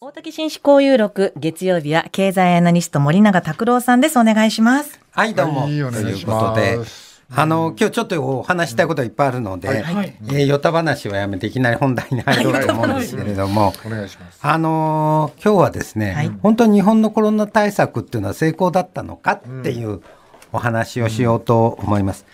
大竹紳士交友録月曜日は経済アナリスト森永卓郎さんです。お願いします。はい、どうも。はいお願いしということであの、今日ちょっとお話したいことがいっぱいあるので、はいえー、ヨタ話はやめていきなり本題に入ろうと思うんですけれども、お願いします。あのー今日はですね、はい。本当に日本のコロナ対策っていうのは成功だったのかっていうお話をしようと思います。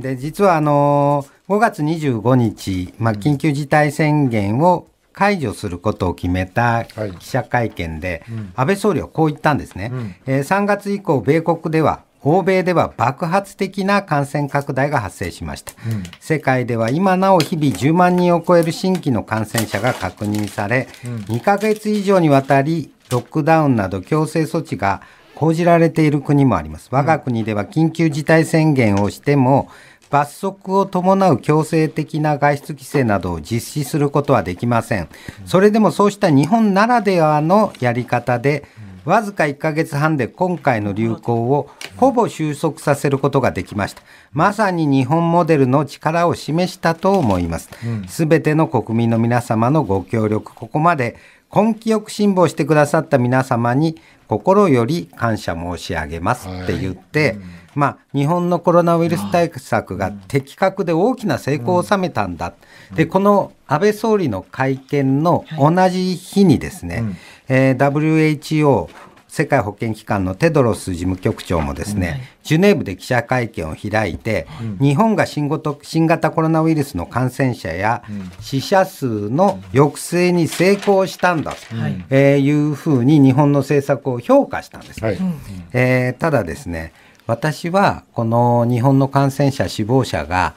で、実はあのー5月25日、まあ、緊急事態宣言を解除することを決めたはい。記者会見で、安倍総理はこう言ったんですね。ん。えー3月以降、米国では欧米では爆発的な感染拡大が発生しました、世界では今なお日々10万人を超える新規の感染者が確認され、2ヶ月以上にわたりロックダウンなど強制措置が講じられている国もあります。我が国では緊急事態宣言をしても罰則を伴う強制的な外出規制などを実施することはできません。それでもそうした日本ならではのやり方で、わずか1ヶ月半で今回の流行をほぼ収束させることができました。まさに日本モデルの力を示したと思います。すべての国民の皆様のご協力、ここまで根気よく辛抱してくださった皆様に心より感謝申し上げますって言って、まあ、日本のコロナウイルス対策が的確で大きな成功を収めたんだ。で、この安倍総理の会見の同じ日にですね、えー WHO 世界保健機関のテドロス事務局長もですね、ジュネーブで記者会見を開いて、日本が新型コロナウイルスの感染者や死者数の抑制に成功したんだと、えーいうふうに日本の政策を評価したんです。はい。えーただですね私はこの日本の感染者死亡者が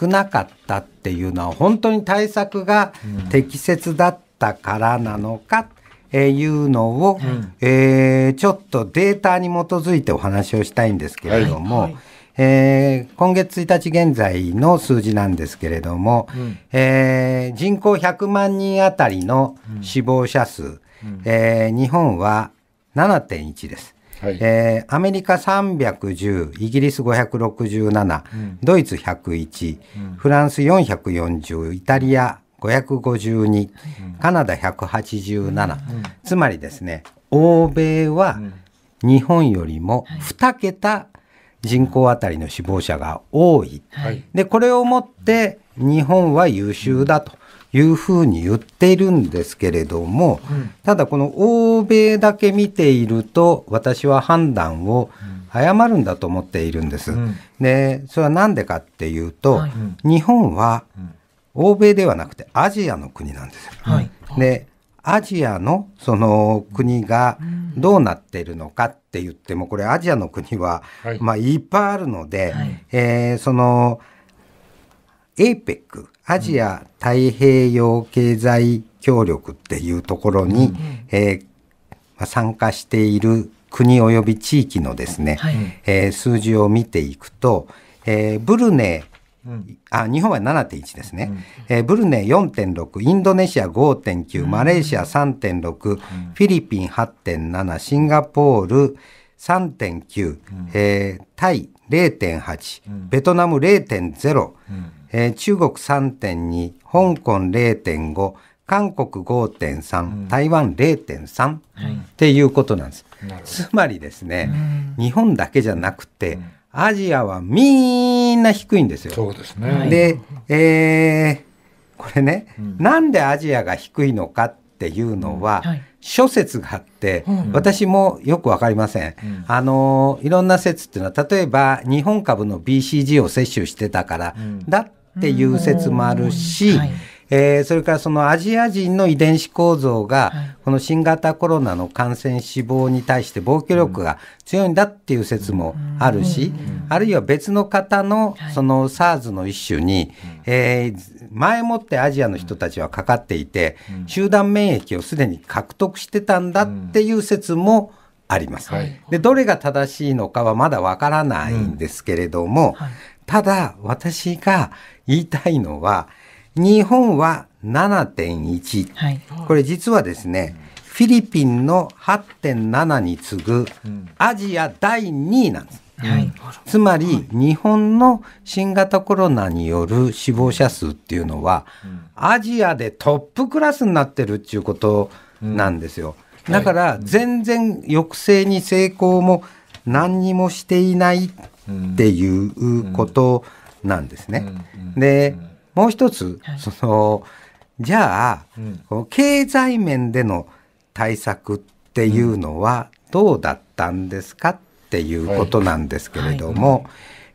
少なかったっていうのは本当に対策が適切だったからなのかえーいうのを、えーちょっとデータに基づいてお話をしたいんですけれども、えー今月1日現在の数字なんですけれども、えー人口100万人あたりの死亡者数、えー日本は7.1です。はい。えーアメリカ310、イギリス567、ドイツ101、フランス440、イタリア552、カナダ187、つまりですね、欧米は日本よりも2桁人口あたりの死亡者が多い。はい。で、これをもって日本は優秀だというふうに言っているんですけれども、ただこの欧米だけ見ていると私は判断を誤るんだと思っているんです。で、それは何でかっていうと、日本は欧米ではなくてアジアの国なんですよ。はい。でアジアのその国がどうなっているのかって言ってもこれアジアの国は、はい。まあいっぱいあるので、はい。えーその APEC アジア太平洋経済協力っていうところに、えーまあ参加している国及び地域のですね、はい。えー数字を見ていくと、えーブルネあ日本は7.1ですね、えーブルネ4.6インドネシア5.9マレーシア3.6、フィリピン8.7シンガポール3.9、えータイ0.8、ベトナム0.0、えー中国3.2香港0.5韓国5.3、台湾0.3、っていうことなんです。つまりですね、日本だけじゃなくて、アジアはみんな低いんですよ。そうですね。で、えーこれね、なんでアジアが低いのかっていうのは、はい。諸説があって、私もよくわかりません。あのーいろんな説っていうのは、例えば日本株の BCG を摂取してたから、だっていう説もあるし、はいえーそれからそのアジア人の遺伝子構造が、この新型コロナの感染死亡に対して防御力が強いんだっていう説もあるし、あるいは別の方のその SARS の一種に、えー前もってアジアの人たちはかかっていて、集団免疫をすでに獲得してたんだっていう説もあります。はい。で、どれが正しいのかはまだわからないんですけれども、ただ私が言いたいのは、日本は7.1。はいこれ実はですね、フィリピンの8.7に次ぐアジア第2位なんです。はいつまり日本の新型コロナによる死亡者数っていうのは、アジアでトップクラスになってるっていうことなんですよ。だから全然抑制に成功も何にもしていないっていうことなんですね。でもう一つ、そのじゃあ、この経済面での対策っていうのはどうだったんですかっていうことなんですけれども、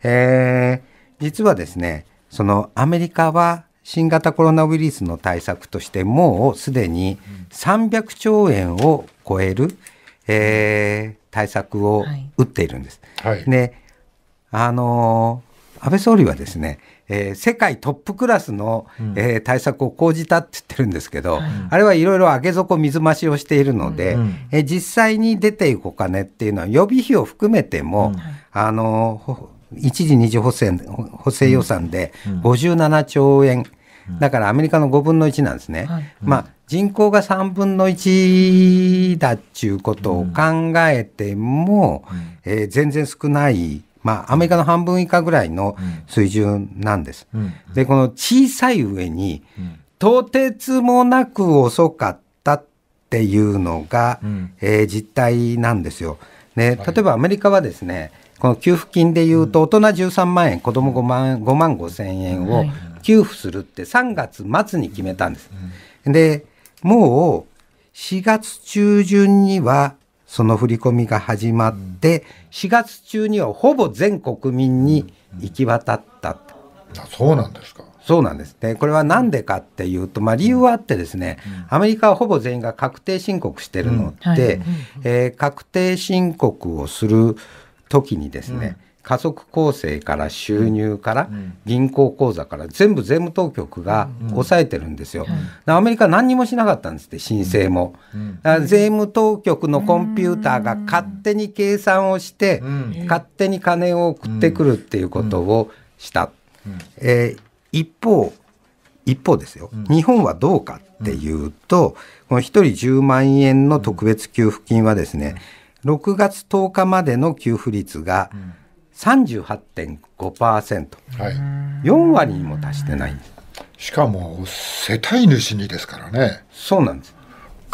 えー、実はですねそのアメリカは新型コロナウイルスの対策としてもうすでに300兆円を超える、えー、対策を打っているんです。はい、であの安倍総理はですね、えー、世界トップクラスの、えー、対策を講じたって言ってるんですけど、あれはいろいろ上げ底水増しをしているので、うん、えー、実際に出ていくお金っていうのは予備費を含めても、うん、あの一時二次補正補正予算で57兆円、だからアメリカの5分の1なんですね。はい、まあ人口が3分の1だっちゅうことを考えても、うん、えー、全然少ないまあ、アメリカの半分以下ぐらいの水準なんです。で、この小さい上に、とてつもなく遅かったっていうのが、えー、実態なんですよ。ね、例えばアメリカはですね、この給付金でいうと、大人13万円、子供5万 ,5 万5千円を給付するって3月末に決めたんです。で、もう4月中旬にはその振り込みが始まって、4月中にはほぼ全国民に行き渡った。あそうなんですか。そうなんです。ね。これは何でかっていうと、まあ理由はあってですね、アメリカはほぼ全員が確定申告してるので、え確定申告をする時にですね、家族構成から収入から銀行口座から全部税務当局が抑えてるんですよ。アメリカ何にもしなかったんですって申請も。税務当局のコンピューターが勝手に計算をして勝手に金を送ってくるっていうことをした。えー、一方一方ですよ、日本はどうかっていうと、この1人10万円の特別給付金はですね、6月10日までの給付率が38.5%、はい、4割にも達してない。しかも世帯主にですからね。そうなんです。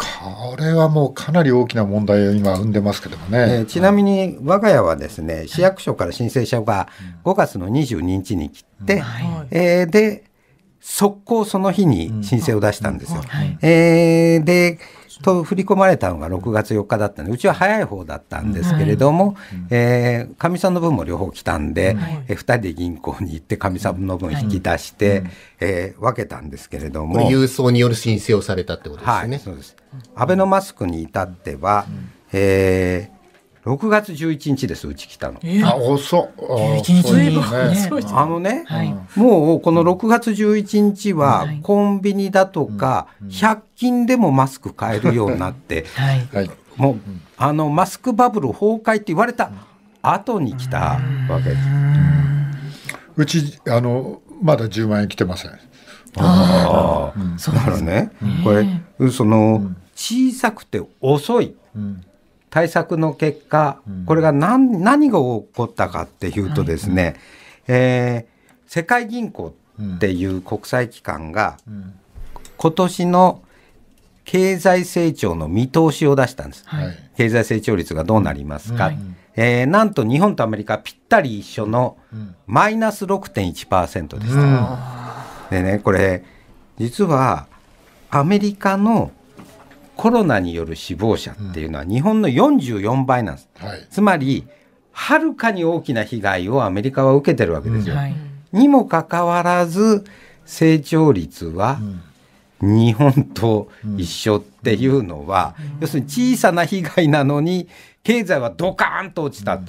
これはもうかなり大きな問題を今生んでますけどもね、えー、ちなみに我が家はですね市役所から申請書が5月の22日に来て、はい、えー、で速攻その日に申請を出したんですよ。はい、えー、でと振り込まれたのが6月4日だったんでうちは早い方だったんですけれどもかみ、えー、さんの分も両方来たんで、はい、えー、2人で銀行に行ってかみさんの分引き出して、はい、えー、分けたんですけれども。郵送による申請をされたってことですね。はい、そうです。アベノマスクに至っては、うん、えー6月11日です、うち来たの。えー、あ、遅11日。ね。あのね、はい、もうこの6月11日は、コンビニだとか、100均でもマスク買えるようになって、はい、もう、あの、マスクバブル崩壊って言われた後に来たわけです。うち、あの、まだ10万円来てません。ああ、だからね、これ、その、小さくて遅い。うん対策の結果、これが何何が起こったかっていうとですね、はい、えー、世界銀行っていう国際機関が、今年の経済成長の見通しを出したんです。はい、経済成長率がどうなりますか、はい、えー、なんと日本とアメリカぴったり一緒のマイナス6.1%でした。でね、これ実はアメリカのコロナによる死亡者っていうのは日本の44倍なんです。はい、つまり、はるかに大きな被害をアメリカは受けてるわけですよ。はい、にもかかわらず、成長率は日本と一緒っていうのは、要するに小さな被害なのに、経済はドカーンと落ちた。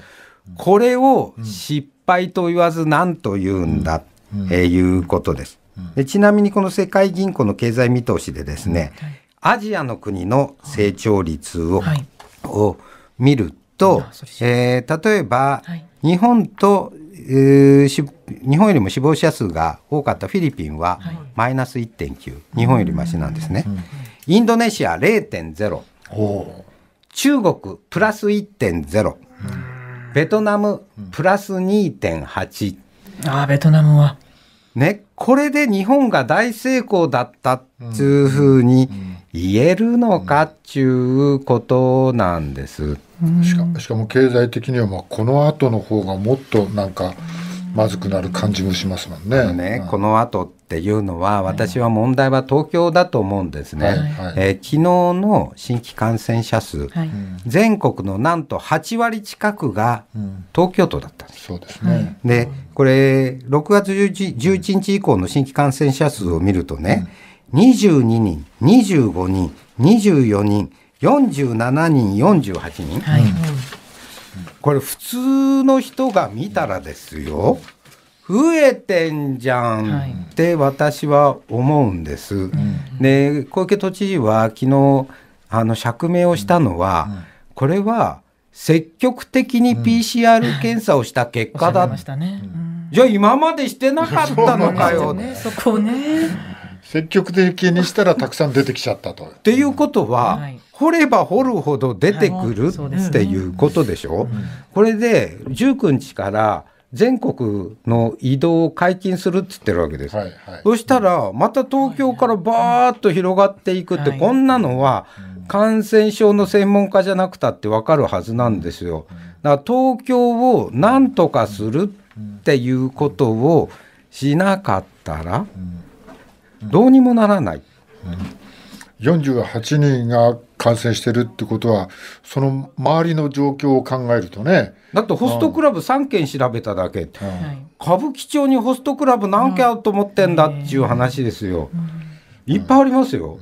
これを失敗と言わず何と言うんだ、えいうことです。でちなみにこの世界銀行の経済見通しでですね、アジアの国の成長率をはい、を見ると、えー、例えば、はい、日本と、えー、日本よりも死亡者数が多かったフィリピンは、はい、マイナス1.9日本よりマシなんですね。インドネシア0.0中国プラス1.0ベトナムプラス2.8あベトナムは。ねこれで日本が大成功だったっていうふうに言えるのかっちゅうことなんです。しかしかも経済的にはまあこの後の方がもっとなんかまずくなる感じもしますもんね。ね、この後っていうのは、私は問題は東京だと思うんですね。はいはいえー昨日の新規感染者数、はい。全国のなんと8割近くがうん東京都だったんです。そうですね。で、これ、6月11 11日以降の新規感染者数を見るとね、22人、25人、24人、47人、48人。はい。これ普通の人が見たらですよ、増えてんじゃはいんって私は思うんです。で、小池都知事は昨日、あの、釈明をしたのは、これは積極的に PCR 検査をした結果だじゃあ今までしてなかったのかよ。ね、そこね。積極的にしたらたくさん出てきちゃったと。っていうことは、はい。掘れば掘るほど出てくるっていうことでしょ、これで19日から全国の移動を解禁するって言ってるわけです。はいはい。そしたら、また東京からバーッと広がっていくって、はい。こんなのは感染症の専門家じゃなくたってわかるはずなんですよ。だから東京をなんとかするっていうことをしなかったら、どうにもならない。48人が感染してるってことは、その周りの状況を考えるとね、だってホストクラブ3件調べただけ。はい。歌舞伎町にホストクラブ何件あると思ってんだっていう話ですよ。いっぱいありますよ。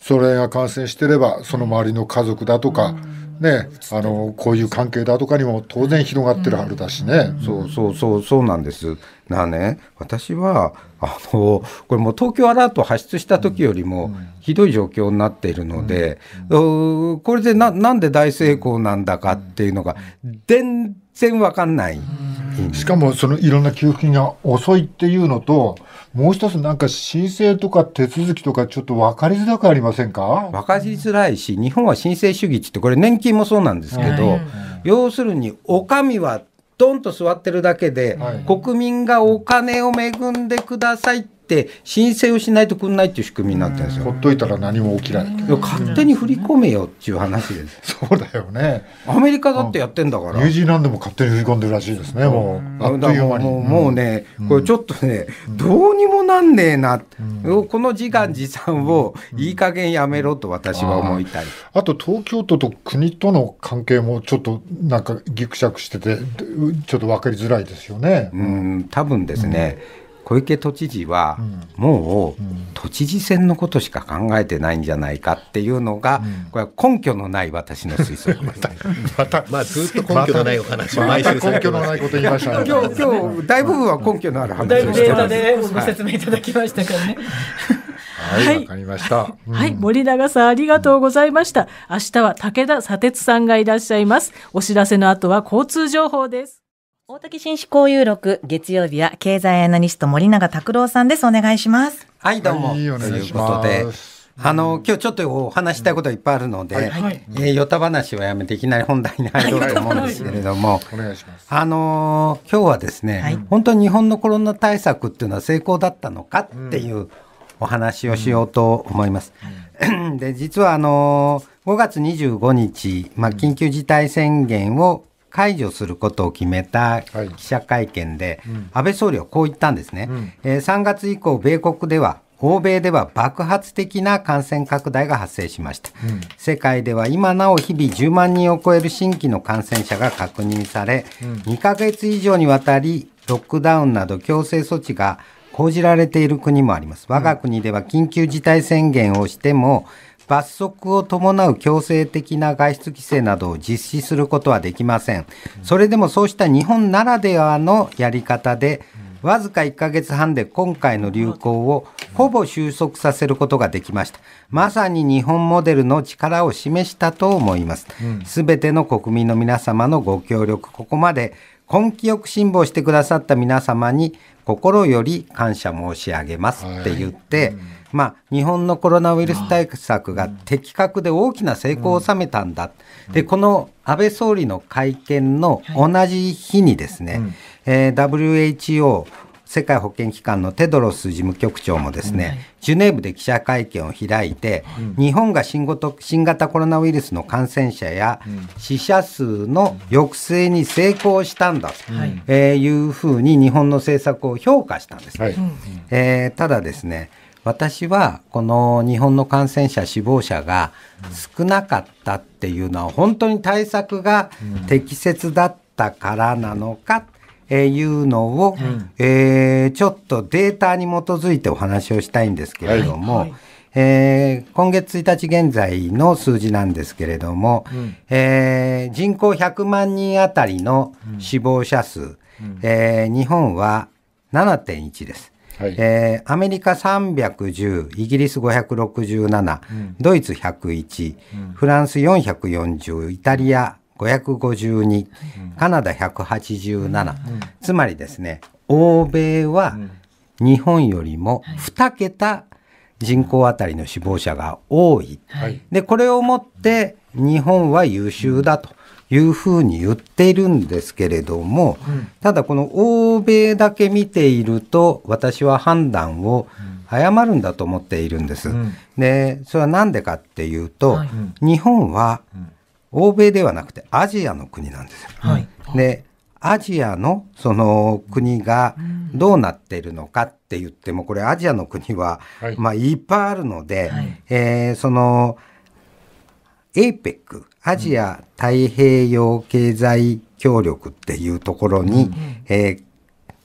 それが感染してれば、その周りの家族だとか、ね、あの、こういう関係だとかにも当然広がってるはずだしね。そうそうそうそうなんです。なあね、私はあのこれもう東京アラート発出した時よりもひどい状況になっているので、うーこれでななんで大成功なんだかっていうのが全然わかんない。しかもそのいろんな給付金が遅いっていうのと、もう一つなんか申請とか手続きとかちょっと分かりづらくありませんか？分かりづらいし日本は申請主義って言ってこれ年金もそうなんですけど、はい。要するにお上はドンと座ってるだけで、はい。国民がお金を恵んでくださいって申請をしないとくんないっていう仕組みになってるんですよ。ほっといたら何も起きない。勝手に振り込めよっていう話です。そうだよね。アメリカだってやってんだから。ニュージーランドも勝手に振り込んでるらしいですね、もう。あっという間に。もうね、これちょっとね、どうにもなんねえな、この自画自賛をいい加減やめろと私は思いたい。あと東京都と国との関係もちょっとなんかぎくしゃくしてて、ちょっと分かりづらいですよね。うん、多分ですね、小池都知事は、もう都知事選のことしか考えてないんじゃないかっていうのが、これは根拠のない私の推測です。また、まあずっと根拠のないお話をま毎た根拠のないこと言いましたね。今日、今日、大部分は根拠のある話をしてます。データでご説明いただきましたからね。はい、わかりました。うんはい、森永さんありがとうございました。明日は武田砂鉄さんがいらっしゃいます。お知らせの後は交通情報です。大竹紳士交友録月曜日は経済アナリスト森永卓郎さんです。お願いします。はい、どうも。はいおという願いしますことで、あの、今日ちょっとお話したいことがいっぱいあるので、はいえー、ヨタ話はやめていきなり本題に入ろうと思うんですけれども、お願いします。あのー今日はですね、はい本当に日本のコロナ対策っていうのは成功だったのかっていうお話をしようと思います。で実はあのー5月25日、まあ、緊急事態宣言を解除することを決めたはい。記者会見で、安倍総理はこう言ったんですね。ん。えー3月以降、米国では欧米では爆発的な感染拡大が発生しました、世界では今なお日々10万人を超える新規の感染者が確認され、2ヶ月以上にわたりロックダウンなど強制措置が講じられている国もあります。我が国では緊急事態宣言をしても罰則を伴う強制的な外出規制などを実施することはできません。それでもそうした日本ならではのやり方で、わずか1ヶ月半で今回の流行をほぼ収束させることができました。まさに日本モデルの力を示したと思います。すべ、ての国民の皆様のご協力、ここまで根気よく辛抱してくださった皆様に心より感謝申し上げますって言って、まあ、日本のコロナウイルス対策が的確で大きな成功を収めたんだ。で、この安倍総理の会見の同じ日にですね、えー WHO 世界保健機関のテドロス事務局長もですね、ジュネーブで記者会見を開いて、日本が新型コロナウイルスの感染者や死者数の抑制に成功したんだと、えーいうふうに日本の政策を評価したんです。はい。えーただですね私はこの日本の感染者死亡者が少なかったっていうのは本当に対策が適切だったからなのかえーいうのを、えーちょっとデータに基づいてお話をしたいんですけれども、えー今月1日現在の数字なんですけれども、えー人口100万人あたりの死亡者数、えー日本は7.1です。はい。えーアメリカ310、イギリス567、ドイツ101、フランス440、イタリア552、カナダ187、つまりですね、欧米は日本よりも2桁人口あたりの死亡者が多い。はい。で、これをもって日本は優秀だというふうに言っているんですけれども、ただこの欧米だけ見ていると私は判断を誤るんだと思っているんです。で、それは何でかっていうと、日本は欧米ではなくてアジアの国なんですよ。はい。でアジアのその国がどうなっているのかって言ってもこれアジアの国は、はい。まあいっぱいあるので、えーその APEC アジア太平洋経済協力っていうところに、えー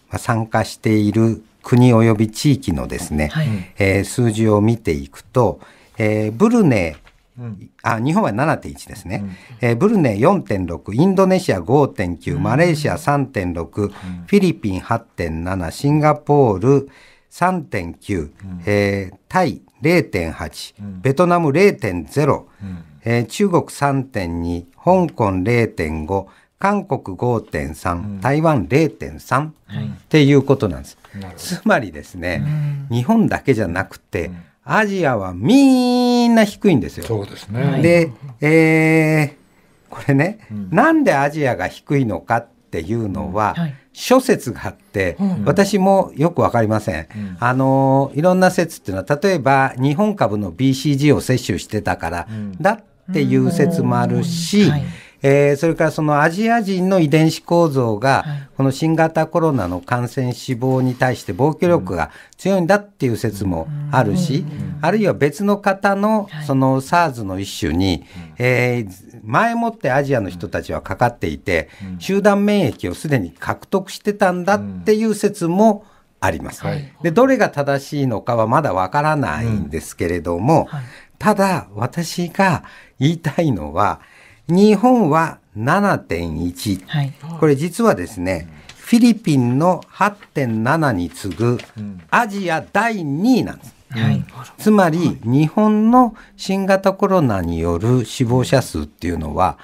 まあ参加している国及び地域のですね、はい。えー数字を見ていくと、えーブルネあ日本は7.1ですね、えーブルネ4.6インドネシア5.9マレーシア3.6、フィリピン8.7シンガポール3.9、えータイ0.8、ベトナム0.0、えー中国3.2香港0.5韓国5.3、台湾0.3、っていうことなんです。つまりですね、日本だけじゃなくて、アジアはみんな低いんですよ。そうですね。で、えーこれね、なんでアジアが低いのかっていうのは、はい。諸説があって、私もよくわかりません。あのいろんな説っていうのは例えば日本株の BCG を摂取してたから、だっていう説もあるし、はいえーそれからそのアジア人の遺伝子構造が、この新型コロナの感染死亡に対して防御力が強いんだっていう説もあるし、あるいは別の方のその SARS の一種に、えー前もってアジアの人たちはかかっていて、集団免疫をすでに獲得してたんだっていう説もあります。はい。でどれが正しいのかはまだわからないんですけれども、ただ私が言いたいのは日本は7.1、はい。これ実はですねフィリピンの8.7に次ぐアジア第2位なんです。はい。つまり日本の新型コロナによる死亡者数っていうのは、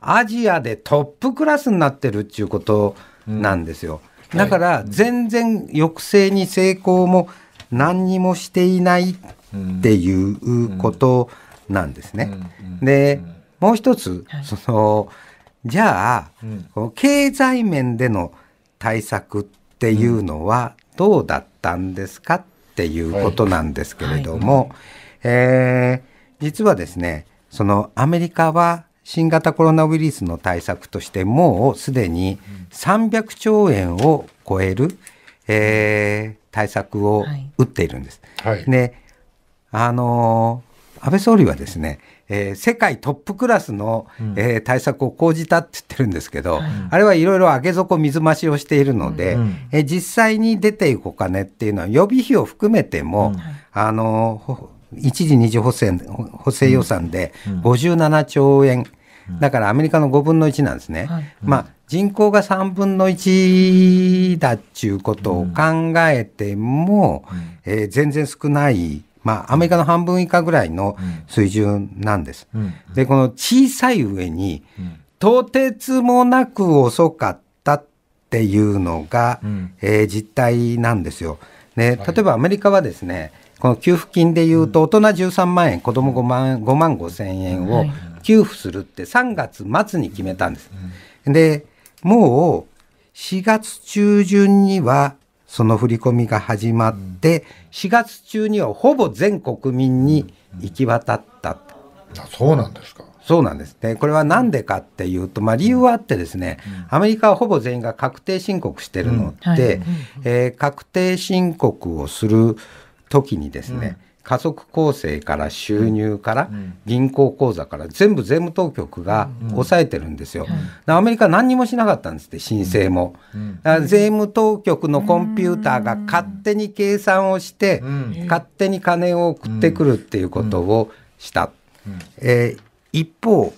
アジアでトップクラスになってるっていうことなんですよ。だから全然抑制に成功も何にもしていないっていうことなんですね。でもう一つ、そのじゃあ、この経済面での対策っていうのはどうだったんですかっていうことなんですけれども、えー実はですねそのアメリカは新型コロナウイルスの対策としてもうすでに300兆円を超える、えー対策を打っているんです。はい。であのー安倍総理はですね、えー世界トップクラスの、えー対策を講じたって言ってるんですけど、あれはいろいろ上げ底水増しをしているので、えー実際に出ていくお金っていうのは予備費を含めても、あのーほ一時二次補正補正予算で57兆円、だからアメリカの5分の1なんですね。はい。まあ人口が3分の1だっちゅうことを考えても、えー全然少ない、まあ、アメリカの半分以下ぐらいの水準なんです。で、この小さい上に、とてつもなく遅かったっていうのが、えー実態なんですよ。ね、例えばアメリカはですね、この給付金でいうと、大人13万円、子供5万 ,5 万5千円を給付するって3月末に決めたんです。で、もう4月中旬にはその振り込みが始まって、4月中にはほぼ全国民に行き渡った。あそうなんですか。そうなんですね。これは何でかっていうと、まあ理由はあってですね、アメリカはほぼ全員が確定申告してるのうんで、えー確定申告をする時にですね、家族構成から収入から銀行口座から全部税務当局が抑えてるんですよ。でアメリカは何にもしなかったんですって申請も。税務当局のコンピューターが勝手に計算をして、勝手に金を送ってくるっていうことをした。えー一方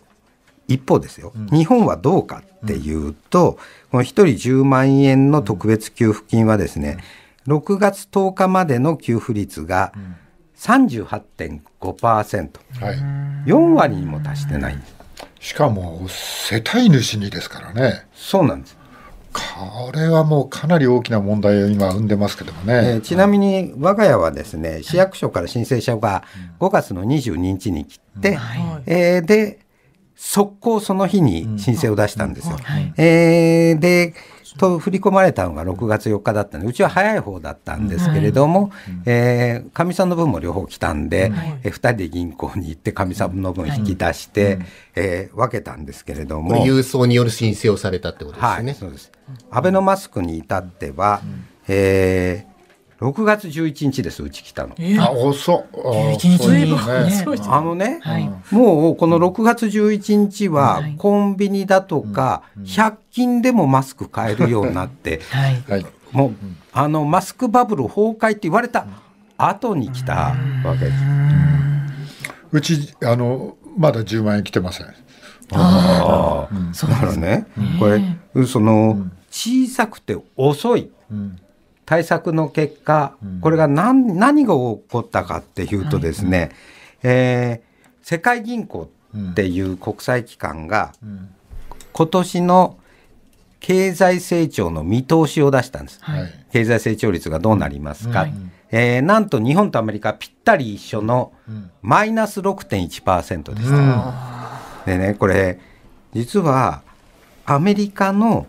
一方ですよ、日本はどうかっていうと、この1人10万円の特別給付金はですね、6月10日までの給付率が38.5%、はい。4割にも達してない。しかも世帯主にですからね。そうなんです。これはもうかなり大きな問題を今生んでますけどもえーね。ちなみに我が家はですね、市役所から申請書が5月の22日に来て、えーで、速攻その日に申請を出したんですよ。えーで、と振り込まれたのが6月4日だったので、うちは早い方だったんですけれども、えーかみさんの分も両方来たんで、え2人で銀行に行って、かみさんの分引き出して、えー分けたんですけれども。これ郵送による申請をされたってことですはい。そうです。アベノマスクに至っては、えー6月11日です、うち来たの。あ、遅っ。あ遅いね。ね。あのね、はい。もうこの6月11日はコンビニだとか100均でもマスク買えるようになって、はい。はい。もうあのマスクバブル崩壊って言われた後に来た。わけです。うち、あの、まだ10万円来てません。そうだからね、これその小さくて遅い対策の結果、これが何何が起こったかっていうとですね、えー世界銀行っていう国際機関が今年の経済成長の見通しを出したんです。はい。経済成長率がどうなりますか、えーなんと日本とアメリカぴったり一緒のマイナス6.1%でした。でねこれ実はアメリカの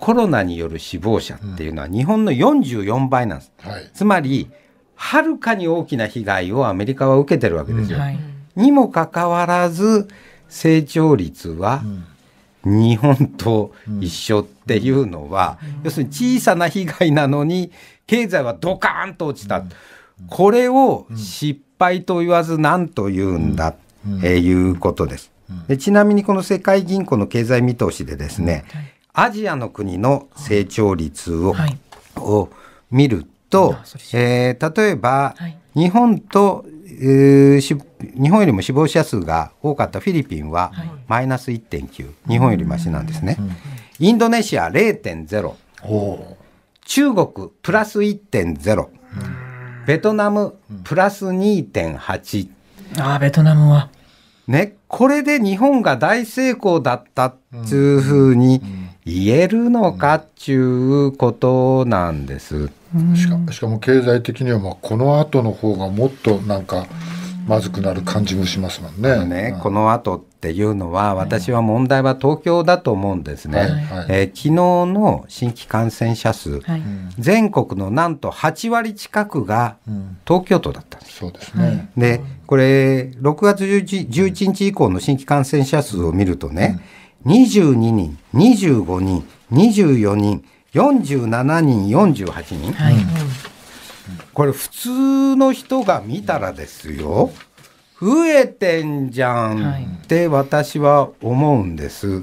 コロナによる死亡者っていうのは日本の44倍なんです。はい。つまりはるかに大きな被害をアメリカは受けてるわけですよ。はい。にもかかわらず成長率は日本と一緒っていうのは、要するに小さな被害なのに経済はドカーンと落ちた、これを失敗と言わず何と言うんだ、えーいうことです。でちなみにこの世界銀行の経済見通しでですね、アジアの国の成長率を,、はい。を見るとえー例えば、はい。日本と、えーし日本よりも死亡者数が多かったフィリピンはマイナス1.9、日本よりマシなんですね。インドネシア0.0、おお中国プラス1.0、ベトナムプラス2.8、ああ、ベトナムは。ね、これで日本が大成功だったっていうふうに言えるのかっていうことなんです。しかしかも経済的にはまあこの後の方がもっとなんかまずくなる感じもしますもんね。ね、この後っていうのは私は問題は東京だと思うんですね。はいはいえー昨日の新規感染者数、はい。全国のなんと8割近くが東京都だったんです。そうですね。でこれ6月11 11日以降の新規感染者数を見るとね、22人25人24人47人48人、はい。これ普通の人が見たらですよ増えてんじゃんって私は思うんです。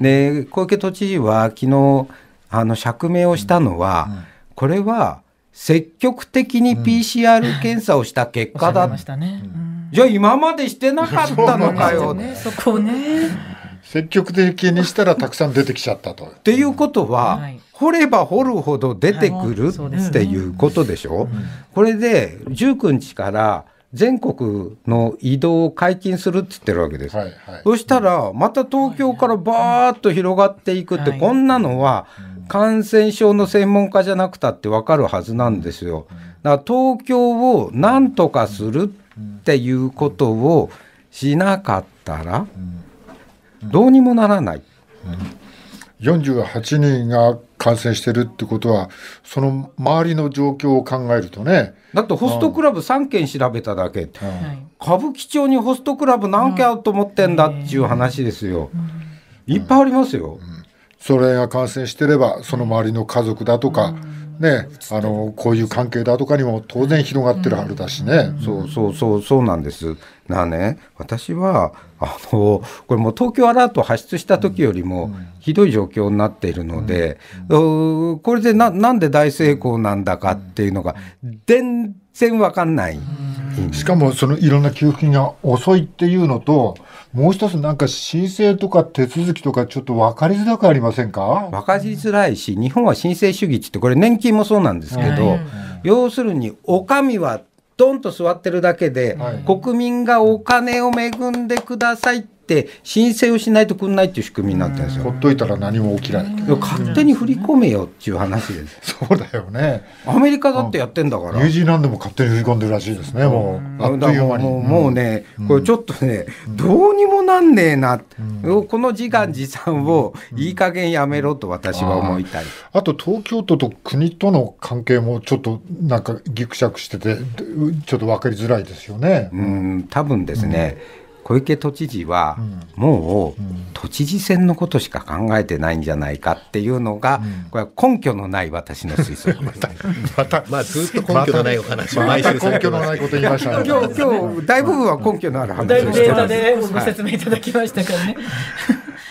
で小池都知事は昨日あの釈明をしたのは、これは積極的に PCR 検査をした結果だ。うん。じゃあ今までしてなかったのかよ。ね、そこをね。積極的にしたらたくさん出てきちゃったと。っていうことは、はい。掘れば掘るほど出てくるっていうことでしょ、これで19日から全国の移動を解禁するって言ってるわけです。はいはい。そしたらまた東京からバーッと広がっていくって、はい。こんなのは感染症の専門家じゃなくたってわかるはずなんですよ。だから東京を何とかするっていうことをしなかったらどうにもならない。48人が感染してるってことはその周りの状況を考えるとね。だってホストクラブ3件調べただけ、歌舞伎町にホストクラブ何件あると思ってんだっていう話ですよ、いっぱいありますよ、それが感染してればその周りの家族だとか、ね、あのこういう関係だとかにも当然広がってるはずだしね。そうそうそうそうなんです。なね私はあのこれもう東京アラート発出した時よりもひどい状況になっているので、うん。これでななんで大成功なんだかっていうのが全然わかんない。しかもそのいろんな給付金が遅いっていうのともう一つなんか申請とか手続きとかちょっと分かりづらくありませんか？分かりづらいし日本は申請主義ってこれ年金もそうなんですけど、要するにお上はドンと座ってるだけで、はい。国民がお金を恵んでくださいって申請をしないとくんないっていう仕組みになってるんですよ。ほっといたら何も起きない。勝手に振り込めよっていう話です。そうだよね。アメリカだってやってんだから。ニュージーランドも勝手に振り込んでるらしいですね、もう。あっという間に。もうね、これちょっとね、どうにもなんねえな、この時間時短をいい加減やめろと私は思いたい。あと東京都と国との関係もちょっとなんかぎくしゃくしてて、ちょっと分かりづらいですよね。うん、多分ですね、小池都知事はもう都知事選のことしか考えてないんじゃないかっていうのが、これは根拠のない私の推測です。また、まあずっと根拠のないお話毎た週根拠のないこと言いましたね。今日今日大部分は根拠のある話をしてます。データでご説明いただきましたからね。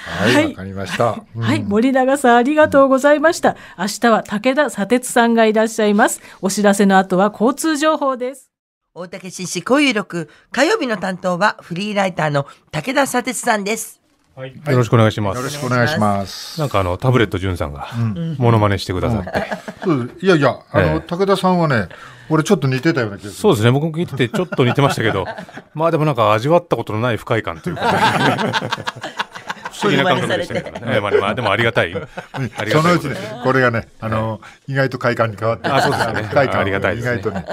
はい、はいわかりました。うんはい、森永さんありがとうございました。明日は武田砂鉄さんがいらっしゃいます。お知らせの後は交通情報です。大竹紳士交友録火曜日の担当はフリーライターの武田砂鉄さんです。よろしくお願いします。よろしくお願いします。なんかあのタブレット潤さんがモノマネしてくださって、そういやいや、あの、ええ武田さんはね、俺ちょっと似てたような気がする。そうですね。僕も聞いててちょっと似てましたけど、まあでもなんか味わったことのない不快感というか、不思議な感覚でしたけどね。まあまあでもありがたい。たい。うそのちね、これがね、あの、意外と快感に変わってあそうですね。快感ありがたいですね。意外とね、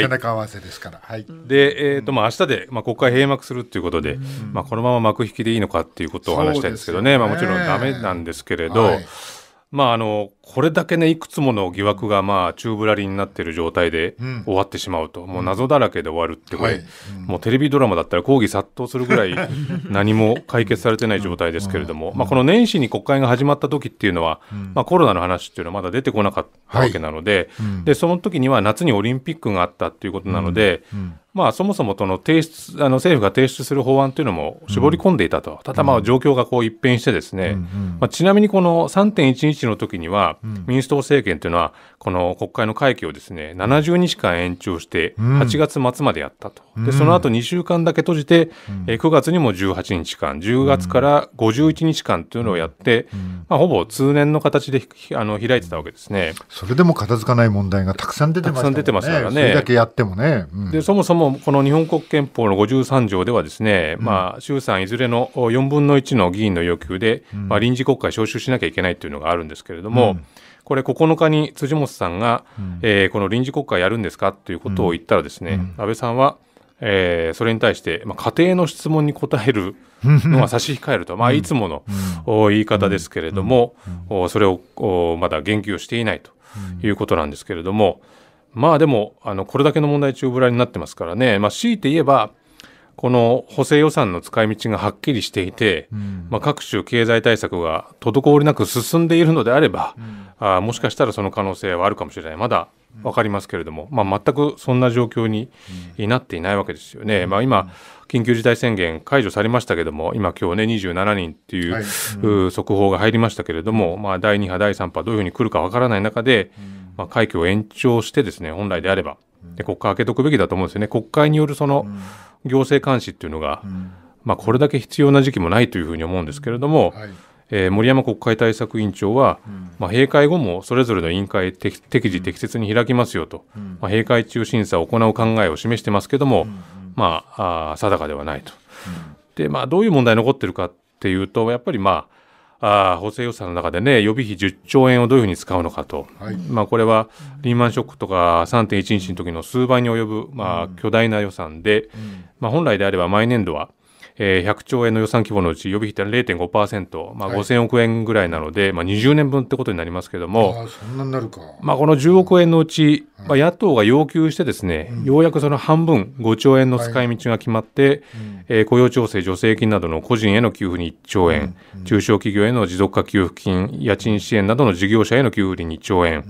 背中合わせですから。はい。で、えっ、とまあ明日でまあ国会閉幕するっていうことで、まあこのまま幕引きでいいのかっていうことを話したいんですけどね。まあもちろんダメなんですけれど、はい。まああのこれだけねいくつもの疑惑がまあ宙ぶらりんになっている状態でん。終わってしまうと、もう謎だらけで終わるってこれ、はい。もうテレビドラマだったら抗議殺到するぐらい 何も解決されてない状態ですけれども、まあこの年始に国会が始まった時っていうのは、まあコロナの話っていうのはまだ出てこなかったわけなので、でその時には夏にオリンピックがあったっていうことなので、まあそもそもその提出あの政府が提出する法案というのも絞り込んでいたと、ただまあ状況がこう一変してですね、まあ、ちなみにこの3.11の時には、民主党政権というのはこの国会の会期をですね70日間延長して8月末までやったと、でその後2週間だけ閉じて、えー9月にも18日間10月から51日間というのをやって、まあ、ほぼ通年の形でひあの開いてたわけですね。それでも片付かない問題がたくさん出てまね。たくさん出てますからね。それだけやってもね。うん。でそもそもこの日本国憲法の53条ではですね、まあ、衆参いずれの4分の1の議員の要求で、まあ、臨時国会召集しなきゃいけないというのがあるんですけれども、これ9日に辻元さんが、えーこの臨時国会やるんですかということを言ったらですね、安倍さんは、えーそれに対して、まあ、家庭の質問に答えるのは差し控えると、まあ、いつもの、お言い方ですけれども、おそれをおまだ言及していないということなんですけれども、まあでもあのこれだけの問題中ぶらりになってますからね、まあ、強いて言えばこの補正予算の使い道がはっきりしていて、まあ、各種経済対策が滞りなく進んでいるのであれば、あーもしかしたらその可能性はあるかもしれない。まだ分かりますけれども、まあ、全くそんな状況になっていないわけですよね。まあ、今緊急事態宣言解除されましたけれども今今日ね27人っていう,、はい。うー速報が入りましたけれども、まあ、第2波第3波どういうふうに来るか分からない中で、まあ、会期を延長してですね本来であればで国会開けとくべきだと思うんですよね。国会によるその行政監視っていうのが、まあ、これだけ必要な時期もないというふうに思うんですけれども、はい。えー森山国会対策委員長は、まあ、閉会後もそれぞれの委員会適適時適切に開きますよと、まあ、閉会中審査を行う考えを示してますけども、まああー定かではないと。でまあどういう問題残ってるかっていうとやっぱりまああー補正予算の中でね予備費10兆円をどういうふうに使うのかと、はい。まあ、これはリーマンショックとか3.11の時の数倍に及ぶ、まあ、巨大な予算で、まあ、本来であれば毎年度は、えー100兆円の予算規模のうち予備費ってのは0.5%、まあ、はい。5000億円ぐらいなので、まあ、20年分ってことになりますけども、そんなになるか。まあ、この10億円のうち、まあ、野党が要求してですね、ようやくその半分5兆円の使い道が決まって、えー雇用調整助成金などの個人への給付に1兆円、中小企業への持続化給付金家賃支援などの事業者への給付に2兆円、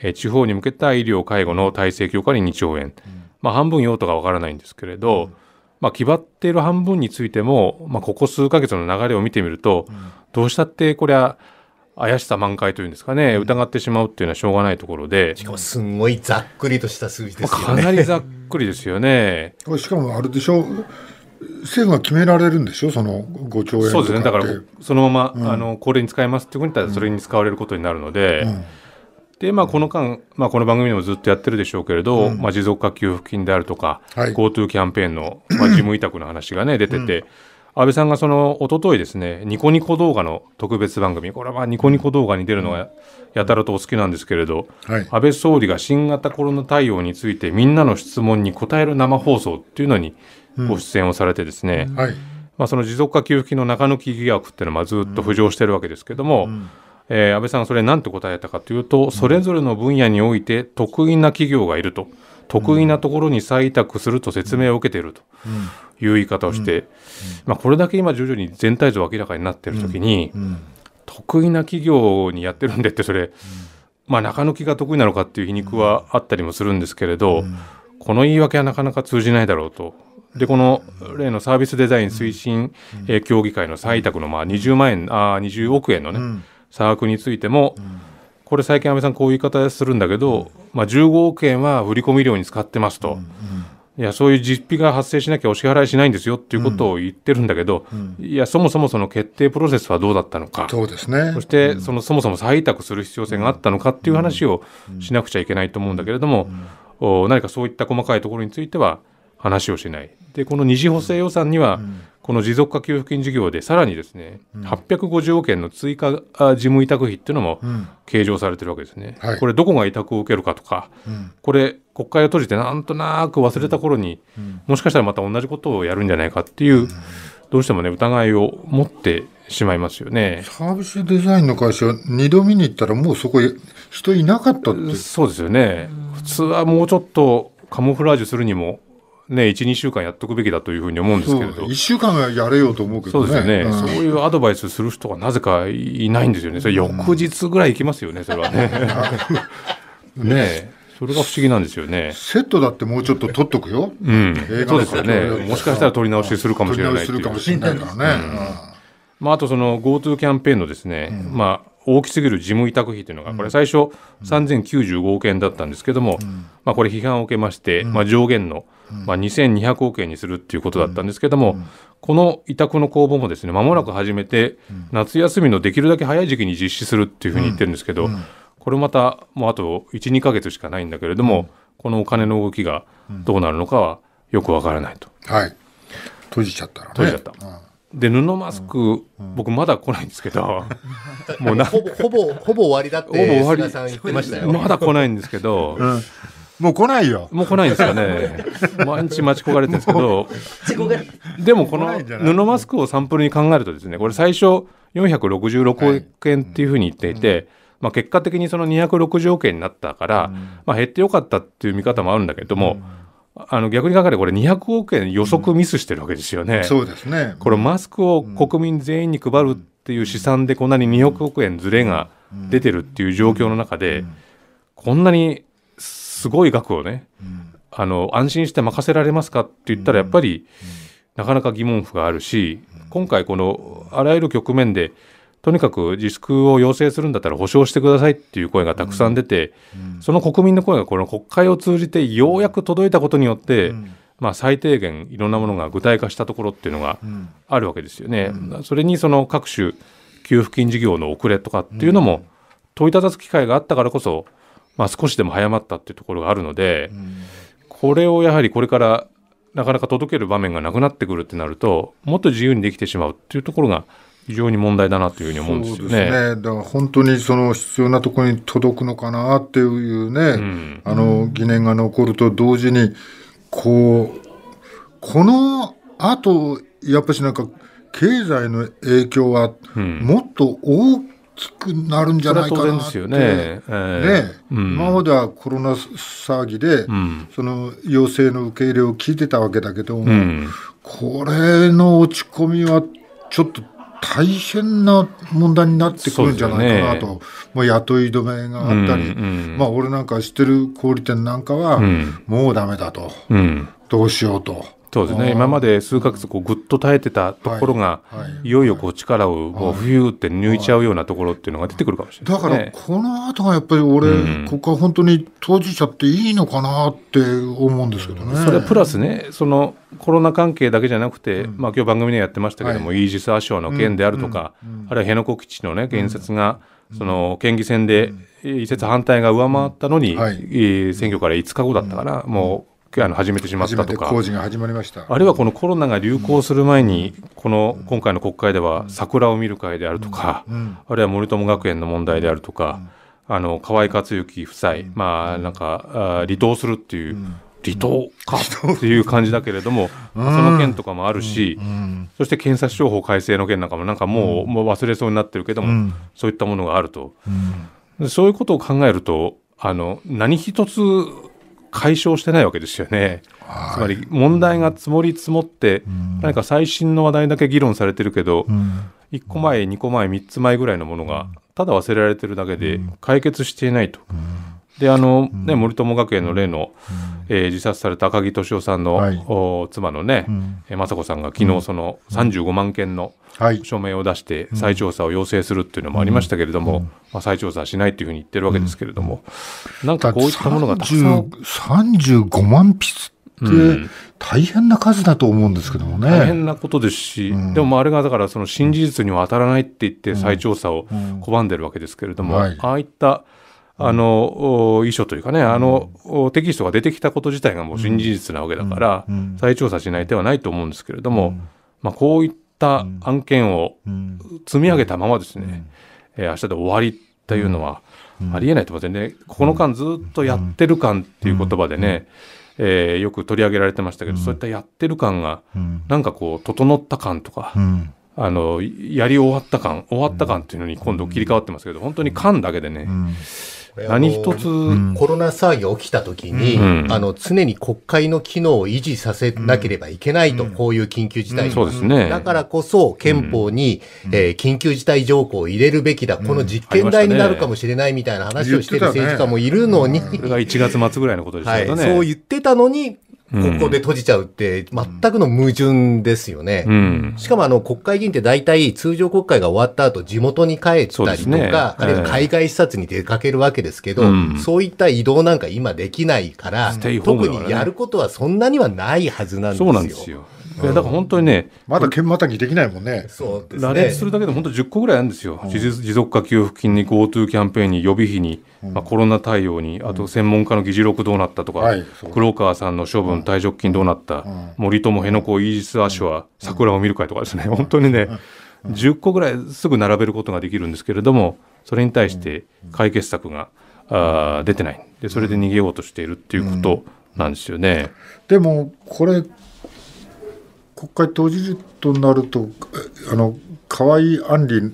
えー地方に向けた医療介護の体制強化に2兆円、まあ、半分用途がわからないんですけれど、まあ、決まっている半分についても、まあ、ここ数ヶ月の流れを見てみると、どうしたってこれは怪しさ満開というんですかね、疑ってしまうっていうのはしょうがないところで、しかもすんごいざっくりとした数字でまあすよね。かなりざっくりですよね。これしかもあれでしょ政府が決められるんでしょ？その5兆円そうですね。だからそのまま、あのこれに使いますっていうふうに言ったらそれに使われることになるので、でまあこの間、まあこの番組でもずっとやってるでしょうけれど、まあ持続化給付金であるとか、はい。GoTo キャンペーンのまあ 事務委託の話がね出てて。安倍さんがその一昨日ですねニコニコ動画の特別番組これはまあニコニコ動画に出るのがやたらとお好きなんですけれど、はい。安倍総理が新型コロナ対応についてみんなの質問に答える生放送っていうのにご出演をされてですね、はい。まあ、その持続化給付金の中抜き疑惑っていうのはまあずっと浮上してるわけですけども、えー安倍さんがそれ何て答えたかというと、それぞれの分野において得意な企業がいると。得意なところに採択すると説明を受けていると。いう言い方をして、まあ、これだけ今徐々に全体像明らかになっている時に、得意な企業にやってるんでってそれ、まあ、中抜きが得意なのかっていう皮肉はあったりもするんですけれど、この言い訳はなかなか通じないだろうと。でこの例のサービスデザイン推進、えー協議会の採択のまあ20万円あー20億円のね、差額についても、これ最近安倍さんこういう言い方するんだけど、まあ、15億円は振込料に使ってますと。いやそういう実費が発生しなきゃお支払いしないんですよっていうことを言ってるんだけど、いやそもそもその決定プロセスはどうだったのか。そうですね。そしてそのそもそも採択する必要性があったのかっていう話をしなくちゃいけないと思うんだけれども、お何かそういった細かいところについては話をしない。でこの二次補正予算には、この持続化給付金事業でさらにですね、850億円の追加あ事務委託費っていうのも計上されてるわけですね。はい。これどこが委託を受けるかとか、これ国会を閉じてなんとなく忘れた頃に、もしかしたらまた同じことをやるんじゃないかっていう、どうしてもね疑いを持ってしまいますよね。サービスデザインの会社2度見に行ったらもうそこ人いなかったって。そうですよね、普通はもうちょっとカモフラージュするにも、ね、1、2週間やっとくべきだというふうに思うんですけれど、1週間はやれようと思うけどそうですよね、そういうアドバイスする人がなぜかいないんですよね、それ翌日ぐらい行きますよね、それはね。ねえ。それが不思議なんですよね。セットだってもうちょっと取っとくよ、うん。そうですよね。もしかしたら取り直しするかもしれない取り直しするかもしれないからね、まあ、あとその GoTo キャンペーンのですね、まあ、大きすぎる事務委託費というのが、これ最初3095億円だったんですけども、まあ、これ批判を受けまして、まあ、上限の、まあ、2200億円にするっていうことだったんですけども、この委託の公募もですね、間もなく始めて、夏休みのできるだけ早い時期に実施するっていうふうに言ってるんですけど、これまたもうあと1、2ヶ月しかないんだけれども、このお金の動きがどうなるのかはよくわからないと。はい。閉じちゃったらね。閉じちゃった。で布マスク、僕まだ来ないんですけど、もうなほぼ、ほぼ、ほぼ終わりだっほぼ終て、わり菅さん言ってましたよ。まだ来ないんですけど、もう来ないよ。もう来ないんですよね。毎日待ち焦がれてるんですけど、でもこの布マスクをサンプルに考えるとですね、これ最初466億円っていうふうに言っていて、まあ結果的にその260億円になったから、まあ減ってよかったっていう見方もあるんだけども、あの逆に考えればこれ200億円予測ミスしてるわけですよね。そうですね。これマスクを国民全員に配るっていう試算でこんなに200億円ずれが出てるっていう状況の中でこんなにすごい額をねあの安心して任せられますかって言ったらやっぱりなかなか疑問符があるし今回このあらゆる局面でとにかく自粛を要請するんだったら保証してくださいっていう声がたくさん出て、その国民の声がこの国会を通じてようやく届いたことによって、まあ、最低限いろんなものが具体化したところっていうのがあるわけですよね。それにその各種給付金事業の遅れとかっていうのも問いただす機会があったからこそ、まあ、少しでも早まったっていうところがあるので、これをやはりこれからなかなか届ける場面がなくなってくるってなるともっと自由にできてしまうっていうところが非常に問題だなというふうに思うんですよね。ね。だから本当にその必要なところに届くのかなっていうね、ん。あの疑念が残ると同時にこうこのあとやっぱしなんか経済の影響はうん。もっと大きくなるんじゃないかなって当然ですよね。ええね。うん。今まではコロナ騒ぎで、うん。その要請の受け入れを聞いてたわけだけども、うん。これの落ち込みはちょっと大変な問題になってくるんじゃないかなと、そうもう雇い止めがあったり、うんうん。まあ俺なんか知ってる小売店なんかは、うん。もうダメだと、うん。どうしようと。そうですね。今まで数ヶ月こうぐっと耐えてたところが、はい。よいよこう力をこうフューって抜いちゃうようなところっていうのが出てくるかもしれないだから。この後がやっぱり俺、うん。ここは本当に当事者っていいのかなって思うんですけどね。それプラスねそのコロナ関係だけじゃなくて、まあ、今日番組でやってましたけども、はイージス・アショアの件であるとか、あるいは辺野古基地のね建設が、その県議選で移設反対が上回ったのに、はい。えー選挙から5日後だったかな、もうあの始めてしまったとか。工事が始まりました。あるいはこのコロナが流行する前に、この今回の国会では桜を見る会であるとか、あるいは森友学園の問題であるとか、あの河合克行夫妻、まあなんかあー離党するっていう、離党かっていう感じだけれども、その件とかもあるし、そして検察庁法改正の件なんかもなん。かもう,、もう忘れそうになってるけども、そういったものがあると、でそういうことを考えるとあの何一つ解消してないわけですよね。つまり問題が積もり積もって、何か最新の話題だけ議論されてるけど、1個前2個前3つ前ぐらいのものがただ忘れられてるだけで解決していないと。であのね、森友学園の例の、えー自殺された赤木俊夫さんの、はい。お妻のね、えー雅子さんが昨日その35万件のはい。署名を出して再調査を要請するっていうのもありましたけれども、まあ、再調査はしないというふうに言ってるわけですけれども、なんかこういったものがたくさん。30 35万筆って大変な数だと思うんですけどもね。大変なことですし、でもまああれがだからその新事実には当たらないって言って再調査を拒んでるわけですけれども、はい。ああいったあのお遺書というかねあのおテキストが出てきたこと自体がもう新事実なわけだから、再調査しない手はないと思うんですけれども、まあ、こういった案件を積み上げたままですね、えー明日で終わりっていうのはありえないと思うんです。よね。この間ずっとやってる感っていう言葉でね、えーよく取り上げられてましたけど、そういったやってる感が、なんかこう整った感とか、うん。あのやり終わった感終わった感っていうのに今度切り替わってますけど本当に感だけでね、何一つ、コロナ騒ぎが起きた時に、うん。あの常に国会の機能を維持させなければいけないと、こういう緊急事態に、そうですね。だからこそ憲法に、えー緊急事態条項を入れるべきだ、この実験台になるかもしれないみたいな話をしている政治家もいるのに、それが1月末ぐらいのことでしたはい。そう言ってたのに、ここで閉じちゃうって、全くの矛盾ですよね。うんしかもあの国会議員って大体通常国会が終わった後地元に帰ったりとそうですねか、あるいは海外視察に出かけるわけですけど、うんそういった移動なんか今できないから、特にやることはそんなにはないはずなんですよ。そうなんですよ。いやだから本当にね、まだ県またぎできないもんね。そうです羅列するだけで本当10個ぐらいあるんですよ。持続持続化給付金に GoTo キャンペーンに予備費に、まあ、コロナ対応に、あと専門家の議事録どうなったとか、う。黒川さんの処分、退職金どうなった、森友辺野古イージス・アショア、桜を見る会とかですね、本当にね、10個ぐらいすぐ並べることができるんですけれども、それに対して解決策が、あー出てない。で、それで逃げようとしているっていうことなんですよね。でもこれ国会当事者となるとえあの河合案里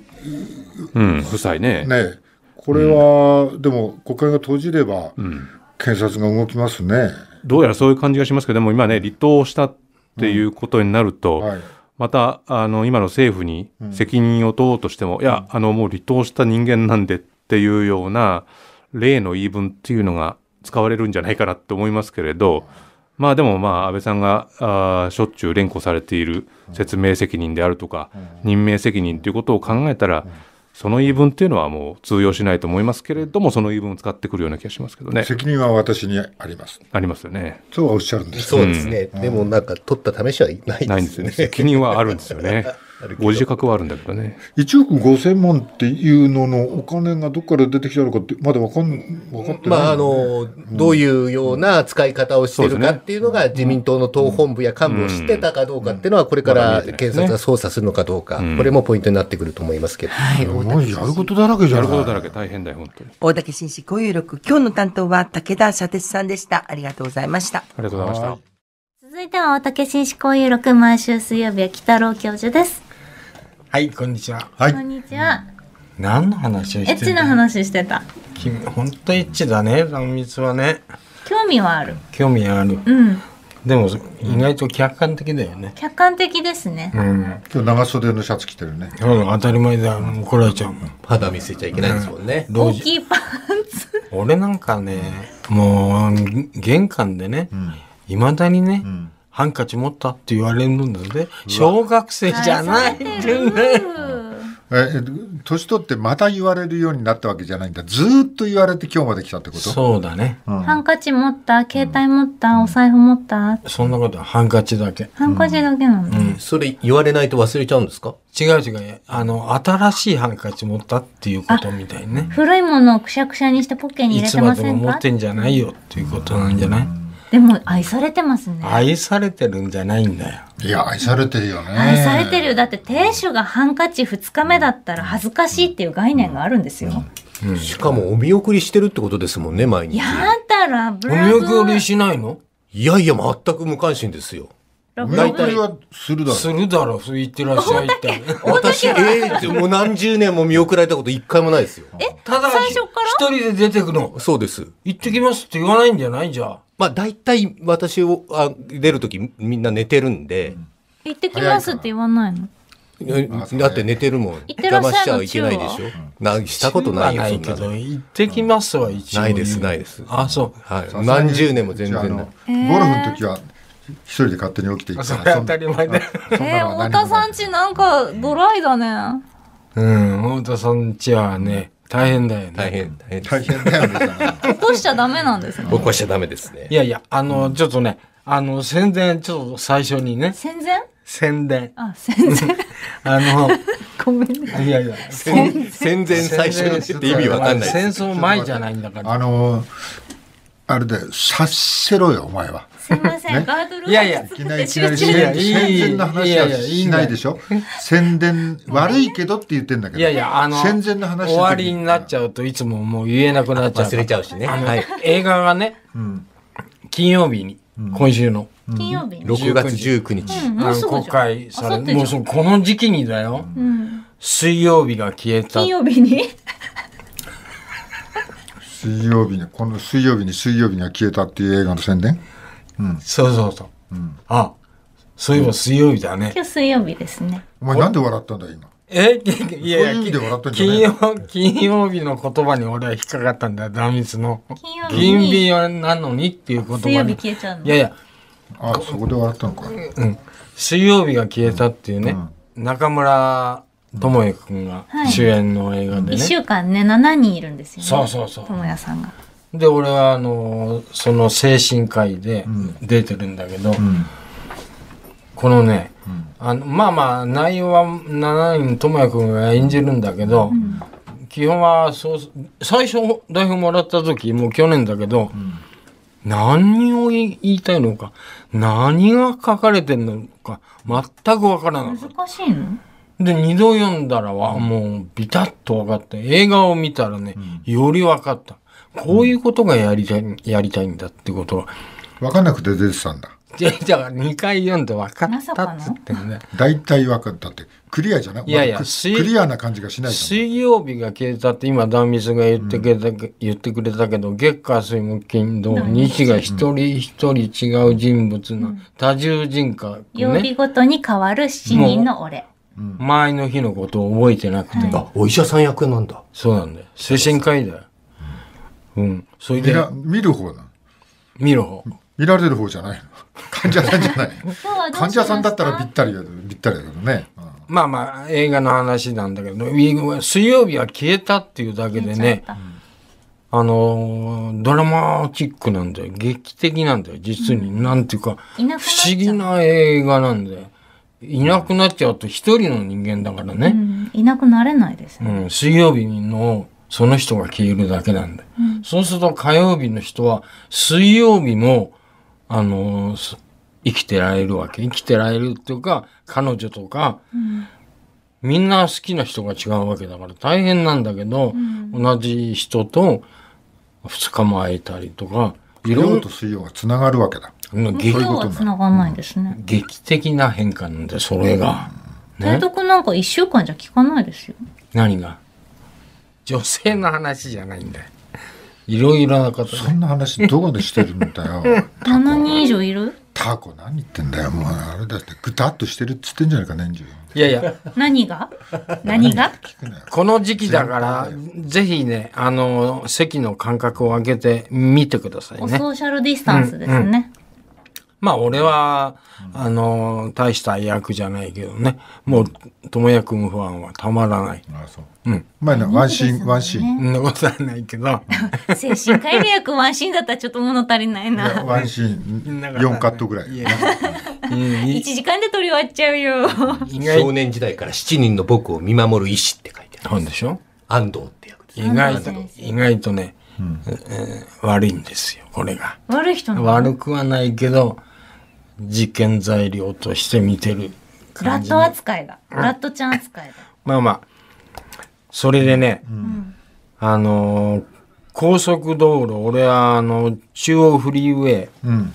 うん、夫妻ね。ねこれは、でも国会が閉じれば、ん検察が動きますね。どうやらそういう感じがしますけども今ね離党したっていうことになると、はいまたあの今の政府に責任を問おうとしても、いやあのもう離党した人間なんでっていうような例の言い分っていうのが使われるんじゃないかなって思いますけれど、まあでもまあ安倍さんがあーしょっちゅう連呼されている説明責任であるとか、任命責任ということを考えたら、その言い分っていうのはもう通用しないと思いますけれどもその言い分を使ってくるような気がしますけどね責任は私にあります。ありますよね。そうはおっしゃるんです。そうですね。でもなんか取った試しはないですね。ないんですよね。責任はあるんですよね。ご自覚はあるんだけどね。1億5000万っていうののお金がどっから出てきたのかってまだわかん分かってない。まあ、あの、どういうような使い方をしてるかっていうのが、自民党の党本部や幹部を知ってたかどうかっていうのは、これから検察が捜査するのかどうか、これもポイントになってくると思いますけど。はい、やることだらけじゃない。やることだらけ大変だよ、本当に。大竹紳士交友録今日の担当は武田砂鉄さんでしたありがとうございましたありがとうございました。続いては大竹紳士交友録毎週水曜日は北郎教授です。はい、こんにちは。はいこんにちは。何の話をしてるエッチな話してた。君、本当エッチだね、断蜜はね。興味はある。興味ある。うん。でも、意外と客観的だよね。客観的ですね。うん。今日長袖のシャツ着てるねうん当たり前だよ。怒られちゃうもん。肌見せちゃいけないですもんね。大老人きいパンツ。俺なんかね、もう、玄関でね、いまだにね、ハンカチ持ったって言われるんだぜ。小学生じゃない。愛されてるええ年取ってまた言われるようになったわけじゃないんだずーっと言われて今日まで来たってこと？そうだね。ハンカチ持った携帯持ったお財布持った？そんなことはハンカチだけ。ハンカチだけなんだ。それ言われないと忘れちゃうんですか？違う違う。あの、新しいハンカチ持ったっていうことみたいね。古いものをくしゃくしゃにしてポッケに入いれてまつまでもせんか持ってんじゃないよっていうことなんじゃない、でも愛されてますね。愛されてるんじゃないんだよ。いや愛されてるよね愛されてるよ。だって亭主がハンカチ2日目だったら恥ずかしいっていう概念があるんですよ。しかもお見送りしてるってことですもんね、毎日。やだら、ブおラブ見送りしないの？いやいや、全く無関心ですよ。ラお見送りはするだろするだろ、そう言ってらっしゃいって。私、ええもう何十年も見送られたこと一回もないですよ。ただ、最初から？一人で出てくの？そうです。行ってきますって言わないんじゃない？じゃあ。まあ、大体私をあ出るときみんな寝てるんで、行ってきますって言わないの？えだって寝てるもん。行ってらっしゃいの邪魔しちゃいけないでしょ？なしたことないよ、ないそんなの。けど、行ってきますは一応。ないですないですあ、そう。はい。何十年も全然ないの。ゴルフの時は一人で勝手に起きていくそ当たり前だよ。えー、太田さんちなんかドライだね。うん、太田さんちはね、大変だよね。大変、大変。大変だよね起こしちゃダメなんですね。起こしちゃダメですねい。やいや、あの、ちょっとね、あの、宣伝、ちょっと最初にね、戦前宣伝。あ、戦前。あの、ごめんね。いやいや、戦戦前最初にって意味わかんない戦。争前じゃないんだから。あのあれで察せろよお前はすいません、ね。ガードルいやいやいきなりいきなり集中いやいい宣伝の話はいやいやいいしないでしょ？宣伝悪いけどって言ってんだけど。いやいや、あの、戦前の話終わりになっちゃうといつももう言えなくなっちゃう。忘れちゃうしね。はい。映画がね、金曜日に、今週の、金曜日に。6月19日。うん公。開されあさってじゃん。もうそうこの時期にだよ、うん。水曜日が消えた。金曜日に？水曜日にこの水曜日に水曜日には消えたっていう映画の宣伝？そうそうそう、あそういえば水曜日だね、今日水曜日ですね。お前なんで笑ったんだ今？え？いやいやそういう意味で笑ったんじゃない金曜金曜日の言葉に俺は引っかかったんだよ断蜜の。金曜日金に日なのにっていう言水曜日消えちゃうの？いやいや。あそこで笑ったのか。うん、水曜日が消えたっていうね、中村智也君が主演の映画でね、一週間ね、7人いるんですよね。そうそうそう智也さん。が。で俺はあのその精神科医で出てるんだけど、このね、あのまあまあ内容は7人智也君が演じるんだけど、基本はそう最初台本もらった時もう去年だけど、何を言いたいのか何が書かれてるのか全くわからなかった。難しいの？で、二度読んだらは、もう、ビタッと分かって、映画を見たらね、より分かった。こういうことがやりたい、やりたいんだってことは。分かんなくて出てたんだじゃ、じゃあ、2回読んで分かったっつってんね。大体分かったってクリアじゃない？いやいやクリアな感じがしないじ水曜日が消えたって今、ダンミスが言ってくれた、言ってくれたけど、月火水木金土、日が一人一人違う人物の多重人格ね。曜日ごとに変わる7人の俺。前の日のことを覚えてなくて。あ、お医者さん役なんだ。そうなんだよ。精神科医だよ。うん。それで、見る方なの？見る方。見られる方じゃないの？患者さんじゃない。患者さんだったらぴったりだぴったりだけどね、うんまあまあ映画の話なんだけど水曜日は消えたっていうだけでねあのードラマチックなんだよ。劇的なんだよ実に、なんていうか不思議な映画なんだよ。いなくなっちゃうと一人の人間だからうね、ん、いなくなれないですうね。ん。水曜日のその人が消えるだけなんだ。よ、そうすると火曜日の人は水曜日もあの生きてられるわけ。生きてられるっていうか彼女とか、みんな好きな人が違うわけだから大変なんだけど、同じ人と2日も会えたりとかいろん火曜と水曜がつながるわけだ。劇。は繋がんないですね。劇的な変化なんでそれが。提督なんか一週間じゃ聞かないですよ。何が？女性の話じゃないんだよ。いろいろなことそんな話どこでしてるんだよ。7人以上いる？タコ何言ってんだよ。もうあれだってぐたっとしてるっつってんじゃないか年中。いやいや、何が？何が？この時期だから、ぜひね、あの、席の間隔を空けて見てくださいね。おソーシャルディスタンスですね。まあ、俺は、あの、大した役じゃないけどね。もう、智也君ファンはたまらない。あそう。うん。前のワンシーンワンシーン。そんなことはないけど。精神科医の役ワンシーンだったらちょっと物足りないいやな。ワンシーン4カットぐらい。いやうんい1時間で撮り終わっちゃうよ。意外少年時代から7人の僕を見守る医師って書いてある。そうでしょ？安藤って役です。意外と意外とね、えー悪いんですよ、これが。悪い人なの？悪くはないけど、実験材料として見てるラット扱いだ。ラットちゃん扱いだ。まあまあ、それでね、あのー高速道路、俺はあの、中央フリーウェイうん。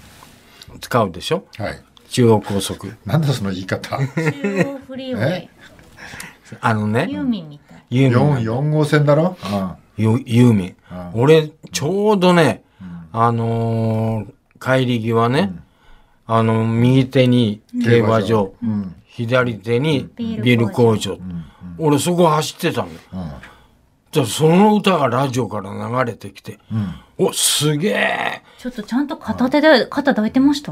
使うでしょ？はい。中央高速。なんだその言い方。中央フリーウェイ。あのね、ユーミンみたい。ユーミン4、4号線だろ？あユユーミンあ。俺、ちょうどね、あのー帰り際ね、あの、右手に競馬場、うん。左手にビール工場。俺そこ走ってたんだよ。じゃその歌がラジオから流れてきて、お、すげえちょっとちゃんと片手で肩抱いてました？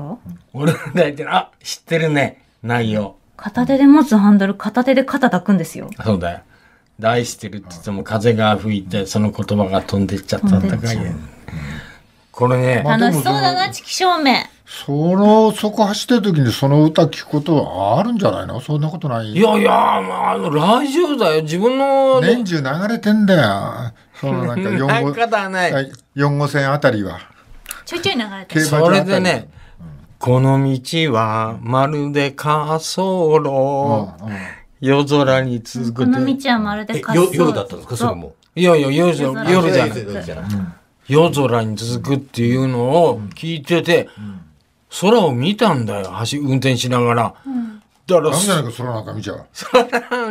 俺の抱いてる、あ、知ってるね、内容。片手で持つハンドル片手で肩抱くんですよ。そうだよ。大してるって言っても風が吹いて、その言葉が飛んでっちゃったんだから飛んでっちゃうこれね、楽しそうだな、チキ照明。その、そこ走ってる時にその歌聞くことはあるんじゃないの？そんなことない？いやいや、まあ、あの、ラジオだよ。自分の、年中流れてんだよ。そのなんか 4なん号、かだない。はい4号線あたりは。ちょいちょい流れてる。それでね、この道はまるで滑走路、うんうん夜空に続くこので。道はまるでえ、滑走よ夜だったんですか？それも。いやいや、夜じゃ夜夜じゃない。夜空に続くっていうのを聞いてて、空を見たんだよ。走運転しながら。だからダメじゃないか、空なんか見ちゃう。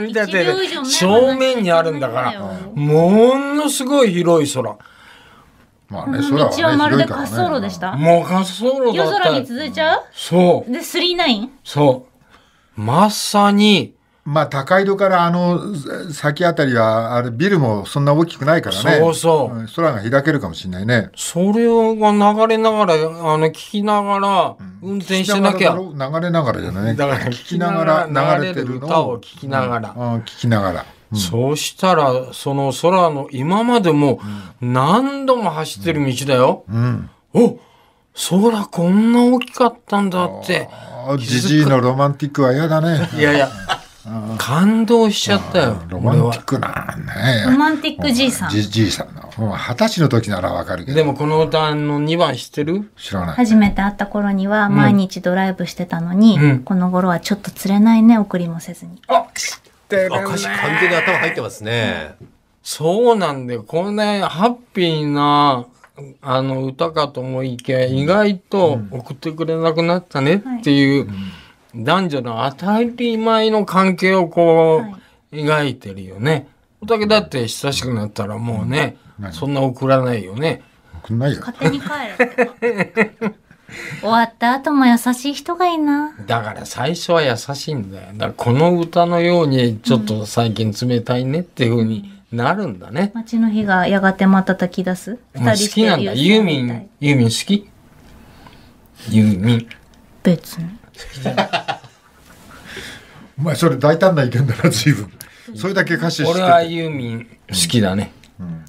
見て一秒以上て、ね正面にあるんだから、ものすごい広い空。まあね、空はね、道はまるで滑走路でした？もう滑走路だった夜空に続いちゃう？そう、で、スリーナイン？そう。まさに、まあ、高井戸からあの先あたりは、あれ、ビルもそんな大きくないからね。そうそうん空が開けるかもしれないね。それが流れながら、あの、聞きながら、運転してなきゃ。流れながらじゃないね。だから聞きながら流れてるの歌を聞きながら。うん、聞きながら。そうしたら、その空の今までも何度も走ってる道だよ。うん。お空こんな大きかったんだって。あジジイのロマンティックは嫌だね。いやいや、感動しちゃったよ。ロマンティックなロね。マンティックじいさん。ジジイさんの。もう二十歳の時ならわかるけど。でもこの歌の2番知ってる？知らない。初めて会った頃には毎日ドライブしてたのに、うんこの頃はちょっと釣れないね、送りもせずに。あ、知ってるね。あ、歌詞完全に頭入ってますね。そうなんだよ。こんなハッピーな、あの、歌かと思いきや、意外と送ってくれなくなったねっていう、男女の当たり前の関係をこう、描いてるよね。おたけだって親しくなったらもうね、そんな送らないよね。送んないよ。勝手に帰れって。終わった後も優しい人がいいな。だから最初は優しいんだよ。だからこの歌のようにちょっと最近冷たいねっていう風になるんだね。街の日がやがて瞬き出す？もう好きなんだ。ユーミン、ユーミン好きユーミン。別に。お前それ大胆な意見だな、随分。それだけ歌詞知って俺はて。ユーミン好きだね。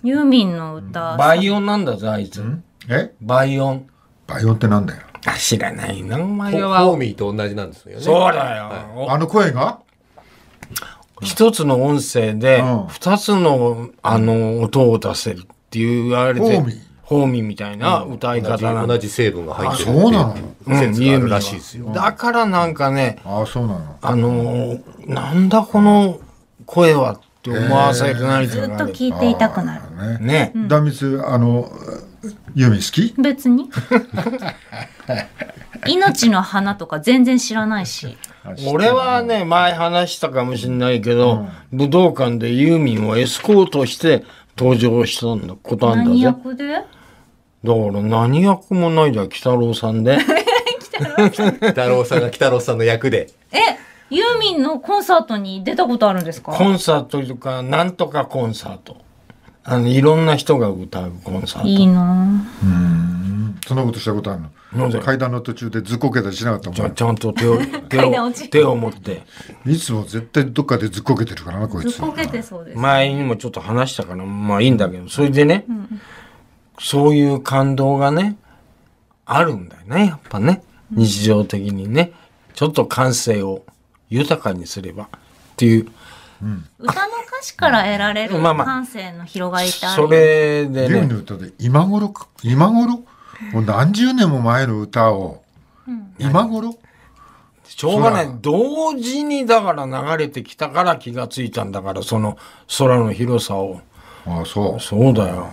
ユーミンの歌？バイオンなんだぞ、あいつ。え？バイオン。バイオンってなんだよ？あ、知らないな、おホ前ホーは。ミーと同じなんですよね。そうだよ。おあの声が？一つの音声でうん二つの、あの、音を出せるって言われて。ホーミー？ホーミーみたいな歌い方なんだ同じ成分が入ってるあそうなの？うん説があるらしいですよ。だからなんかね、ああ、そうなの？あのーなんだこの声はって思わせるなりずっと聞いていたくなる。ね。ね。断密、あの、ユーミン好き？別に。命の花とか全然知らないし。俺はね、前話したかもしれないけど、武道館でユーミンをエスコートして登場したんだことなんだ何ぜ。だから何役もないだよ、北郎さんで。太郎さんが北郎さんの役で。え、ユーミンのコンサートに出たことあるんですか？コンサートとか、なんとかコンサート。あの、いろんな人が歌うコンサート。いいなそんなことしたことあるなんでの階段の途中でずっこけたりしなかったちゃもんちゃんと手を、手を、手を持って。いつも絶対どっかでずっこけてるからなこいつずっこけてそうです。前にもちょっと話したから、まあいいんだけど、それでね、そういう感動がね、あるんだよね、やっぱね。日常的にね。ちょっと感性を豊かにすればっていう。歌の歌詞から得られるまあまあ感性の広がりってあるそよね。れでね、の歌で今頃か今頃？もう何十年も前の歌を、今頃？しょうがない。同時にだから流れてきたから気がついたんだから、その空の広さを。ああそうそうだよ。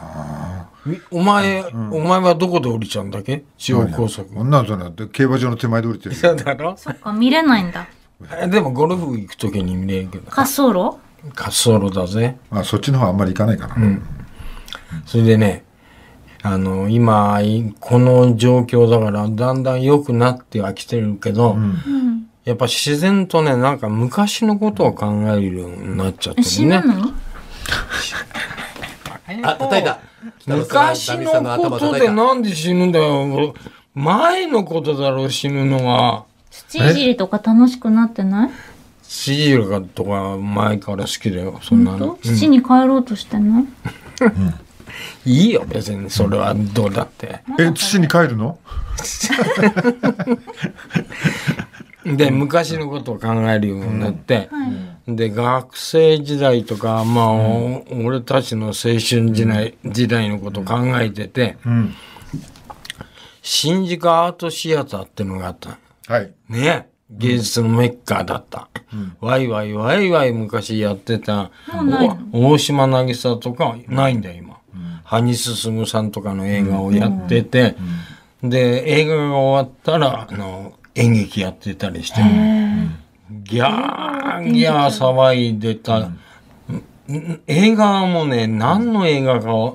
みお前、お前はどこで降りちゃうんだっけ？中央高速。女の子なんて競馬場の手前で降りてるそう だろ？そっか、見れないんだ。えでもゴルフ行くときに見れるけど。滑走路？滑走路だぜ。あそっちの方あんまり行かないかな、それでね、あの、今、いこの状況だから、だんだん良くなってはきてるけど、やっぱ自然とね、なんか昔のことを考えるようになっちゃってるね。ぬの？あ、叩いた。昔の頭ことでなんで死ぬんだよ。前のことだろう、死ぬのは。土いじりとか楽しくなってない？シジルがとか前から好きだよ、そんな本の当？土に帰ろうとしてない？いいよ、別に。それはどうだって。え土に帰るの？で、昔のことを考えるようになって、で、学生時代とか、まあ、お俺たちの青春時代,、時代のことを考えてて、新宿アートシアターってのがあった。はい。ね。芸術のメッカだった。ワイワイワイワイ昔やってた、お大島渚とかないんだよ、今。羽生進さんとかの映画をやってて、で、映画が終わったら、あの、演劇やってたりして、ギャーギャー騒いでた。ん。映画もね、何の映画か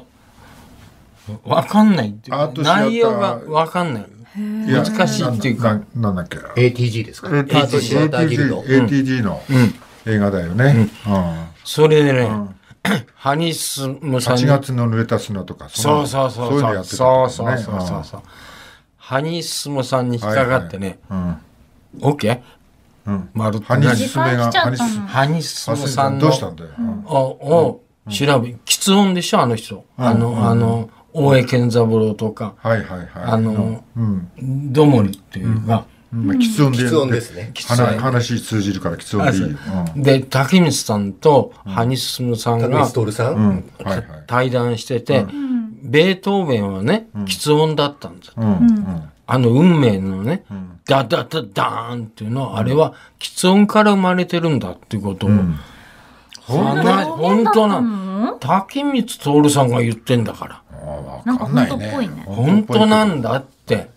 わかんないっていう内容がわかんない。難しいっていうか。ななんだっけ ATG ですか。ATG, ATG の映画だよね、うん。それでね、ハニスムさん8に。月の濡れた砂とかそうそうそうそう。そうそうそうそう。ハニスムさんに引っかかってね、うん。オッケー？うん。丸ってハニ何スメがハニスハニスムさんの、どうしたん。だよ、うん。おを調べ、喫音でしょ、あの人。あの、あの、大江健三郎とか、はいはいはい。あの、うん。どもりっていうか、まあ、喫音で喫音ですね。話話通じるから喫音でいいよ、う。ん。で、竹光さんとハニスムさんが高橋徹さん？うん。はいはい。対談してて、ベートーベンはね、喫音だったんですよ。うんうんあの運命のね、ダダダダーンっていうのは、あれは喫音から生まれてるんだっていうことを、話本当なの竹光徹さんが言ってんだから。なんか本当っぽいね。本当なんだって。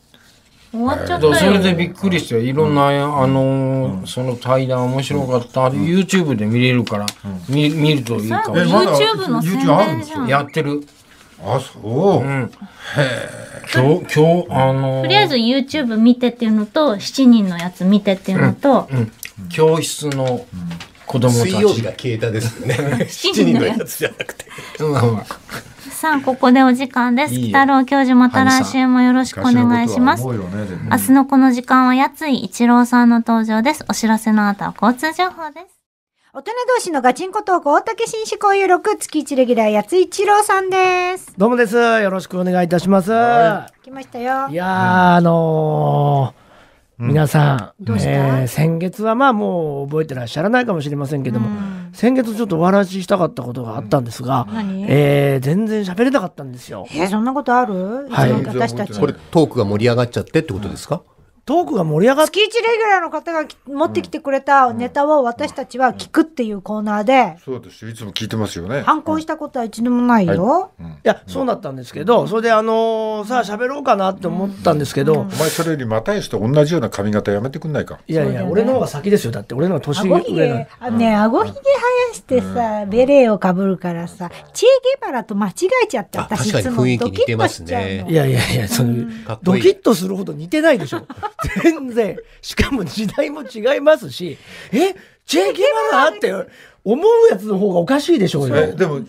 終わっちゃったそれよ。でびっくりして、いろんな、あのーその対談面白かった。YouTube で見れるから、見見るといいかもしれない。YouTube の宣 YouTube あるんですよ伝じゃん。やってる。あそう、うん。今日、今日、あのーとりあえず YouTube 見てっていうのと、7人のやつ見てっていうのと、教室の子供たち。水曜日が消えたですよね。7人のやつじゃなくて。うんさあ、ここでお時間です。北郎教授また来週もよろしくお願いします。ね明日のこの時間は、やつい一郎さんの登場です。お知らせの後は交通情報です。大人同士のガチンコトーク大竹紳士交友録月一レギュラーやつ一郎さんです。どうもです。よろしくお願いいたします。来ましたよい。やー、あのー皆さん、どうした？えー先月はまあもう覚えてらっしゃらないかもしれませんけども、先月ちょっとお話ししたかったことがあったんですが、何？えー全然喋れなかったんですよ。えーそんなことある？はい私たち。これトークが盛り上がっちゃってってことですか？トークが盛り上がっ月一レギュラーの方がき持ってきてくれたネタを私たちは聞くっていうコーナーで、そうですよ。いつも聞いてますよね。反抗したことは一度もないよ。い。やそうだったんですけどそれであのーさあ喋ろうかなって思ったんですけど、お前それより又吉と同じような髪型やめてくんないか。いやいや、俺の方が先ですよ。だって俺の方が年顎ひ上あね、顎ひげ生やしてさ、ベレーをかぶるからさ、チェ・ゲバラと間違えちゃって、あ私確かに雰囲気似てますね。ドキッとしちゃうの。いやいやいや、そドキッとするほど似てないでしょ。全然。しかも時代も違いますし、え、チェ・ゲバラって思うやつの方がおかしいでしょうよ。えでもい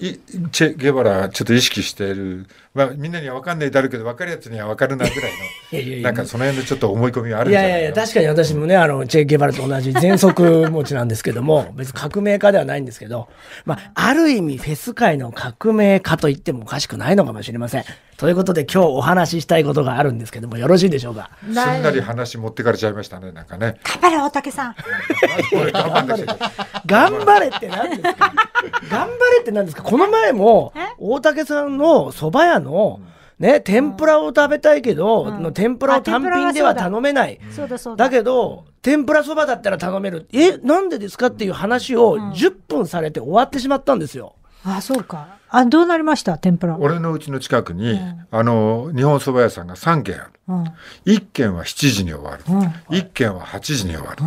チェ・ゲバラちょっと意識している、まあ、みんなには分かんないだろうけど分かるやつには分かるなぐらい いやいやいや。のなんかその辺のちょっと思い込みがあるんじゃないいやいやいや、確かに私もね、あの、チェ・ゲバラと同じ全速持ちなんですけども、別に革命家ではないんですけど、まあ、ある意味フェス界の革命家と言ってもおかしくないのかもしれません。ということで今日お話ししたいことがあるんですけども、よろしいでしょうか？すんなり話持ってかれちゃいましたねなんかね。頑張れ、大竹さん。俺我慢だけど頑張れって何ですか？頑張れって何ですか？この前も大竹さんの蕎麦屋のね天ぷらを食べたいけど、の天ぷらを単品では頼めない。そうだ。そうだ。だ。けど天ぷらそばだったら頼める。え？なんでですかっていう話を10分されて終わってしまったんですよ。あ、そうか。あ、どうなりました？天ぷら。俺のうちの近くに、あの日本そば屋さんが3軒ある。うん。1軒は7時に終わる、1軒は8時に終わる、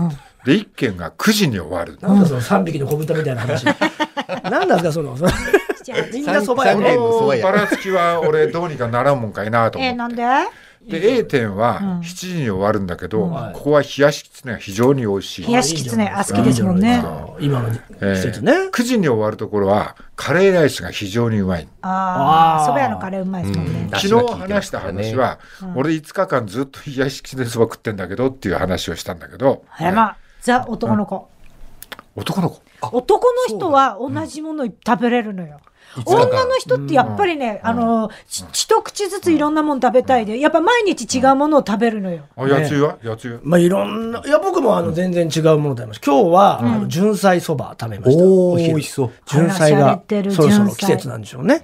で1軒が9時に終わる、なんだその3匹の子豚みたいな話。なんなんですかその。みんなそば屋ね。蕎麦屋。ばらつきは俺どうにかならんもんかいな。と思え、ってなんで？で A 店は7時に終わるんだけど、ここは冷やしきつねが非常に美味しい。冷やしきつね、あ、好きですもんね。今のえ季節ね。9時に終わるところはカレーライスが非常にうまい。ああ、蕎麦屋のカレーうまいですもんね。昨日話した話は、俺5日間ずっと冷やしきつねそば食ってんだけどっていう話をしたんだけど、あらま。あ、ザ男の子。男の子？男の人は同じもの食べれるのよ。女の人ってやっぱりね、あの、ち一口ずついろんなもの食べたいで、やっぱ毎日違うものを食べるのよ。あやつゆは？やつゆまあいろんな、いや僕もあの全然違うもの食べました。今日は、あの純菜そば食べました。お美味しそう。純菜が落てるそろそろ季節なんでしょうね。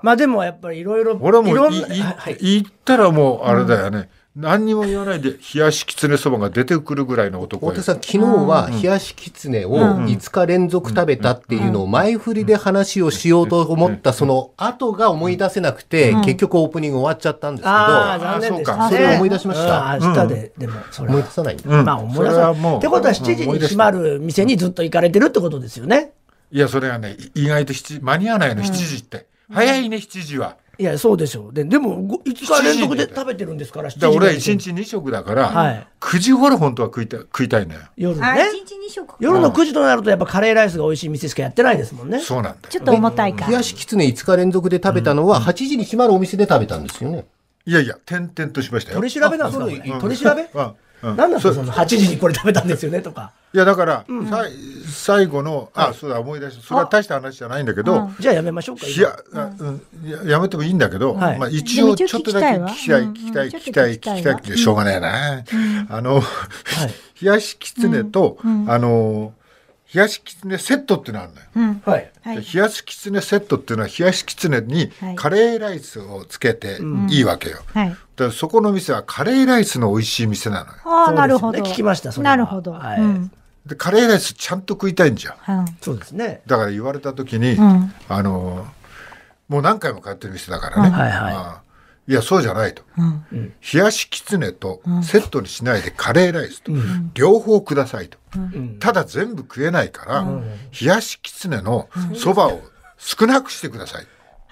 まあでもやっぱりいろいろ、俺もいいろんな、いはい。言ったらもうあれだよね、何にも言わないで冷やしきつねそばが出てくるぐらいの男よ。大手さん昨日は冷やしきつねを5日連続食べたっていうのを前振りで話をしようと思ったその後が思い出せなくて結局オープニング終わっちゃったんですけどああ、残念でした。それを思い出しました。うん。明日で、でも、それは。思い出さないまあ思い出さない。ってことは7時に閉まる店にずっと行かれてるってことですよね。いやそれがね意外と7間に合わないの7時って、早いね7時は。いや、そうでしょう。で、でも、5日連続で食べてるんですから、7時だ俺はまで1日2食だから、はい9時頃本当は食いたい食いたいのよ。あ、夜ね。一日二食。夜の9時となるとやっぱカレーライスが美味しい店しかやってないですもんね。そうなんだよ。ちょっと重たいか冷。やしきつね5日連続で食べたのは8時に閉まるお店で食べたんですよねいやいや点々としましたよ。取り調べなんですか？取り調べ？うんうなんですかその8時にこれ食べたんですよねとか。いやだから、さい最後のあそうだ思い出した。それは大した話じゃないんだけど、じゃあやめましょうか。いや、あうん。ややめてもいいんだけど、はい。まあ一応でも一応ちょっとだけ聞きたい聞聞きたいきたいわ聞きたい聞きたい聞きたいしょうがないな、あの、冷やしきつねと、あの冷やしきつねセットってのあるのよ。はい。はいで冷やしきつねセットっていうのは冷やしきつねにはいカレーライスをつけていいわけよ。はい。でそこの店はカレーライスの美味しい店なのよ。ああ、なるほど。ね聞きましたそれはなるほど。はいうんでカレーライスちゃんと食いたいんじゃん。うんそうですね。だから言われた時に、んあのもう何回も通ってる店だからね、はいはいあいやそうじゃないと、冷やしきつねとセットにしないでカレーライスと、両方くださいと、ただ全部食えないから、冷やしきつねのそばを少なくしてください、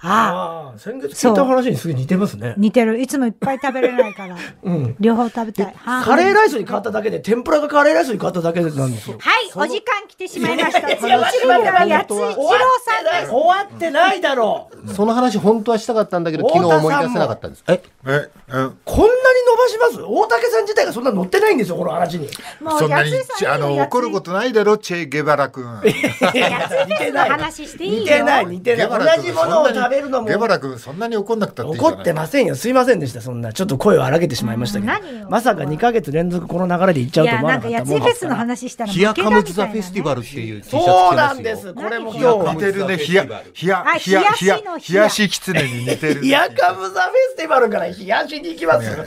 あ。ああ、先月聞いた話にすぐ似てますね。似てる。いつもいっぱい食べれないから。両方食べたい。はカレーライスに変わっただけで、天ぷらがカレーライスに変わっただけなんですよ。はい、お時間来てしまいました。いや月一レギュラーやつ一郎さんです。終わってないだろう。その話本当はしたかったんだけど昨日思い出せなかったんですえ？えうんこんなに伸ばします？大竹さん自体がそんな乗ってないんですよ、この話に。もそんなにあの怒ることないだろチェ・ゲバラ君やついの話していいよ。似てない、似てない。同じものを食べるのもゲバラ君そんなに怒んなくたっていいじゃない怒ってませんよ。すいませんでした。そんな。ちょっと声を荒げてしまいましたけど。まさか2ヶ月連続この流れでいっちゃういや、と思わなかなんかったもんやついフェスの話したら負ヒヤカムけだみたいなね。ズ・ザ・フェスティバルっていう T シャツ着てそうますよ。なんです。これも今日似てるね冷や冷やあ冷や冷や冷やしの冷や。冷やしきつねに似てる冷やかぶザフェスティバルから冷やしに行きますよ。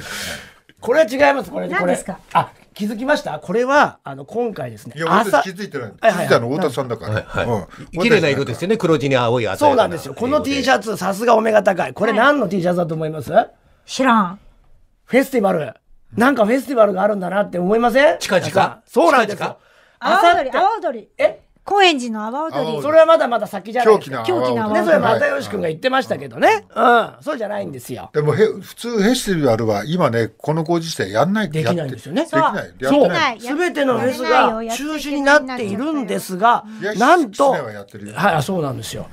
これは違います。これこれ何ですか？あ気づきました？これはあの今回ですね。いや、私気づいてない。気づいたの太田さんだから。はい綺麗な色ですよね。黒地に青いそうなんですよ。この T シャツさすがお目が高い。これ何の T シャツだと思います？知らん。フェスティバル。なんかフェスティバルがあるんだなって思いません？近々。そうなんですよ阿波踊り、阿波踊り。え？高円寺の阿波踊り。それはまだまだ先じゃないですか。狂気な狂気な阿波ね、踊り。それ又吉君が言ってましたけどね。うん、そうじゃないんですよ。でもへ普通フェスティバルは今ねこのご時世やんないできないんですよね。できないやってそう。ない。すべてのフェスが中止になっているんですが、なんと、はい、あそうなんですよ。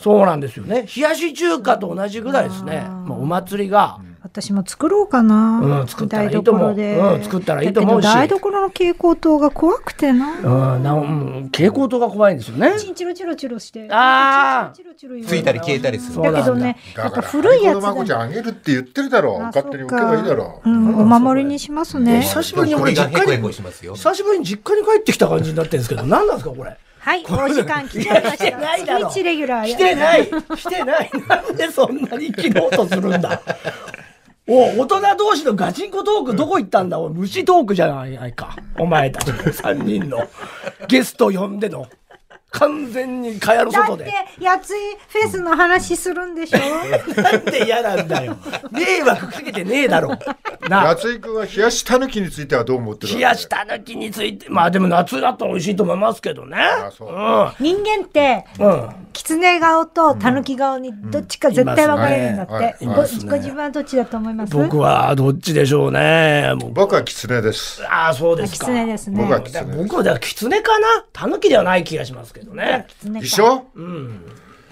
そうなんですよね。冷やし中華と同じぐらいですね。もうお祭りが、私も作ろうかな。うん作ったらいいと思う。台所で。うん作ったらいいと思うし。だけど台所の蛍光灯が怖くてな。うん、なうん、蛍光灯が怖いんですよね。チンチロチロチロして。あー。チロチロチロついたり消えたりする。だだけどね、やっから古いやつちゃんだ。あげるって言ってるだろう。あ勝手に置けばいいだろう。うん、お守りにしますね。久しぶりに俺実家に久しぶりに実家に帰ってきた感じになってるんですけど、何なんですかこれ？はい、お時間来ちゃいまし来てない。来てない。来てない。なんでそんなに切ろうとするんだ？お大人同士のガチンコトークどこ行ったんだ？おい虫トークじゃないか。お前たち3人のゲスト呼んでの完全に蚊帳のだって外で、やついフェスの話するんでしょ？なんで嫌なんだよ。迷惑かけてねえだろ。な夏井君は冷やしタヌキについてはどう思ってる冷やしたぬきについてまあでも夏だったら美味しいと思いますけどね。あそう。人間ってうん、うん狐顔と狸顔にどっちか絶対分かれるんだって、ごいますね。ご自分はどっちだと思います？僕はどっちでしょうね。もう。僕は狐です。ああそうですか。狐ですね。僕は狐です。僕はだから狐かな？タヌキではない気がしますけどね。狐か一緒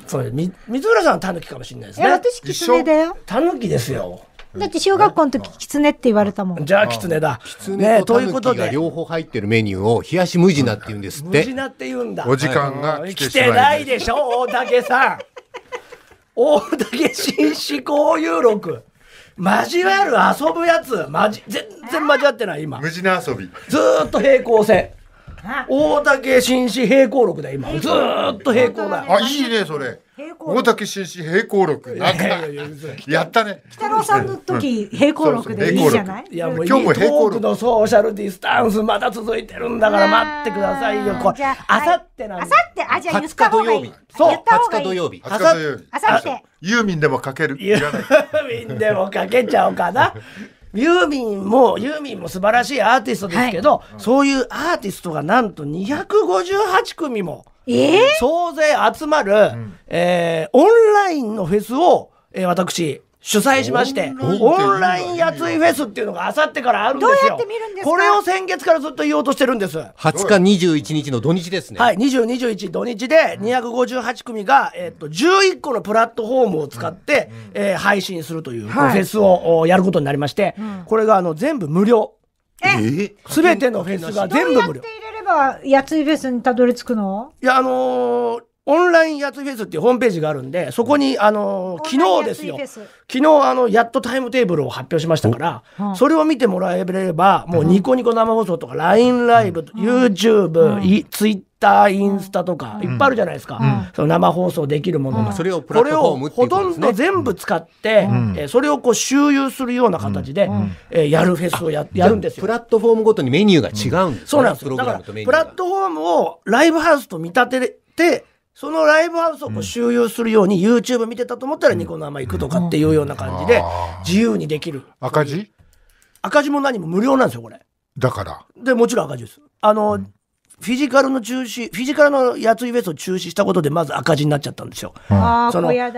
そうみ水浦さんはタヌキかもしれないですね。え私狐だよタヌキですよ。だって小学校の時狐って言われたもんじゃあ狐だ。狐ねとということで。タヌキが両方入ってるメニューを冷やし無地なって言うんですって無事なって言うんだ。お時間が来て来てしまいまないでしょ大竹さん。大竹紳士交友録。交わる遊ぶやつ、まじ、全然交わってない今。無地な遊びずーっと平行線。大竹紳士平行録だ今。ずーっと平行だ。あいいねそれ。大竹紳士平行録。なんか。やったね。北郎さんの時平行録でい？いじゃないいやも今日もト平行録。ークのソーシャルディスタンスまだ続いてるんだから待ってくださいよ。これああさってなんで。あさって？あじゃあ言っ20た方がいい。日土曜日。そう。言った方20がいい。日土曜日。20日土曜日。あさって。ユーミンでもかける？いらないユーミンでもかけちゃおうかなユーミンもユーミンも素晴らしいアーティストですけど、そういうアーティストがなんと258組もええ総勢集まる、えーオンラインのフェスを、えー私主催しましてオンラインやついフェスっていうのがあさってからあるんですよ。どうやって見るんですか？これを先月からずっと言おうとしてるんです。20日21日の土日ですね、はい、20、21土日で258組が、えっと、11個のプラットフォームを使って、えー配信するという、はい。フェスをおやることになりまして、これがあの全部無料。え？すべてのフェスがど全部無料。うやって。入れればやついフェスにたどり着くの？いや、あのーオンラインやつフェスっていうホームページがあるんで、そこに、あのー昨日ですよ。昨日、あの、やっとタイムテーブルを発表しましたから、それを見てもらえれば、もうニコニコ生放送とか、LINE ライブ、YouTube、い Twitter、インスタとか、いっぱいあるじゃないですか。その生放送できるものが。それをプラットフォームっていこれをほとんど全部使って、えーそれをこう周遊するような形で、えーやるフェスをややるんですよ。プ。ラットフォームごとにメニューが違うんですね、そうなんです。よ。プロだから、グラムとメニューが。プラットフォームをライブハウスと見立てて、そのライブハウスをこう周遊するように、YouTube 見てたと思ったらニコ生行くとかっていうような感じで、自由にできる。赤字？赤字も何も無料なんですよ、これ。だから？で、もちろん赤字です。あの、フィジカルの中止、フィジカルのやついフェスを中止したことで、まず赤字になっちゃったんですよ。ああその小屋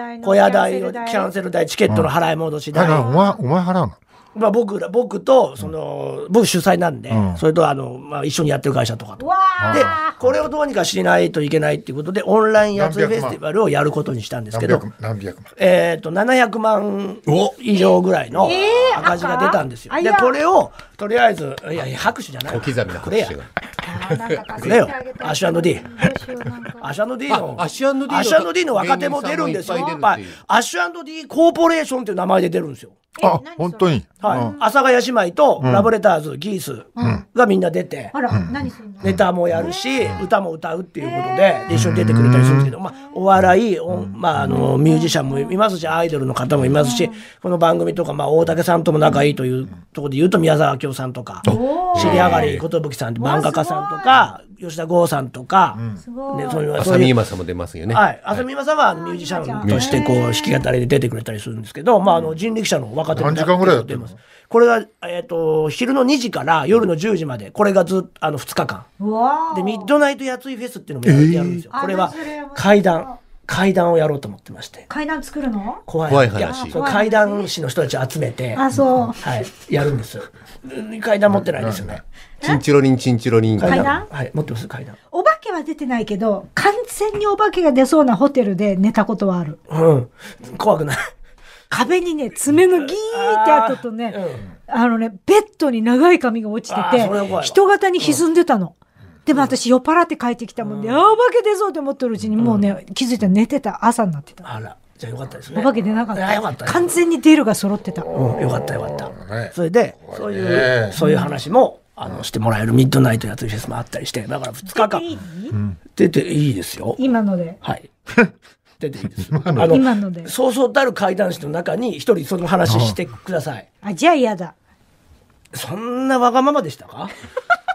代のキャンセル代チケットの払い戻し代。お前お前払うの？まあ、僕ら、僕と、その、僕主催なんで、うんそれと、あの、まあ、一緒にやってる会社とかと。わであ、これをどうにかしないといけないっていうことで、オンラインやついフェスティバルをやることにしたんですけど何百、何百万？えっと、700万以上ぐらいのえー赤字が出たんですよ。で、これを、とりあえず、いやいや、拍手じゃない。小刻みなくれや拍手。がくれよ。アッシュ &D。どうしようなんかアッシュ &D の、あアッシュ &D のアッシュ &D の若手も出るんですよ。芸人さんもいっぱい出るっていうアッシュ &D コーポレーションっていう名前で出るんですよ。あ、本当に？はい。うん。阿佐ヶ谷姉妹とうん。ラブレターズ、ギースがみんな出て、あら、何するの？ネタもやるし、歌も歌うっていうことで、で一緒に出てくれたりするんですけど、まあ、お笑い、おまあ、あの、ミュージシャンもいますし、アイドルの方もいますし、この番組とか、まあ、大竹さんとも仲いいというところで言うと、宮沢明夫さんとか、知り上がり寿さんって漫画家さんとか、吉田剛さんとか、ね、そういう、そういう。浅見今さんも出ますよね。はい、浅見さんはミュージシャンとしてこう弾き語りで出てくれたりするんですけど、まあ、あの人力車の若手も何時間ぐらいやってます。これが、えっと昼の2時から夜の10時まで。これがずっとあの2日間。うわでミッドナイトやついフェスっていうのもやるやるんですよ、これは階段階段をやろうと思ってまして。階段作るの？怖い怖い話。やそう階段師の人たちを集めてあ、そう。はい、やるんです。うん階段持ってないですよね。チンチロリンチンチロリン。階段？はい持ってます階段。お化けは出てないけど、完全にお化けが出そうなホテルで寝たことはある。うん。怖くない。壁にね、爪のギーって跡とね、あのね、ベッドに長い髪が落ちてて、人型に歪んでたの。でも私酔っ払って帰ってきたもんで、あーお化け出そうって思ってるうちにもうね、気づいたら寝てた朝になってた。あらじゃあよかったですねお化け出なかった。あよかった完全に出るが揃ってた。うん、よかったよかった。ねそれで、そういう、ねそういう話も、あの、してもらえるミッドナイトやついフェスもあったりして、だから2日間いい？出ていいですよ。今ので。はい。出ていいです。あの、今ので。そうそうたる怪談師の中に一人その話してください。あ、じゃあ嫌だ。そんなわがままでしたか？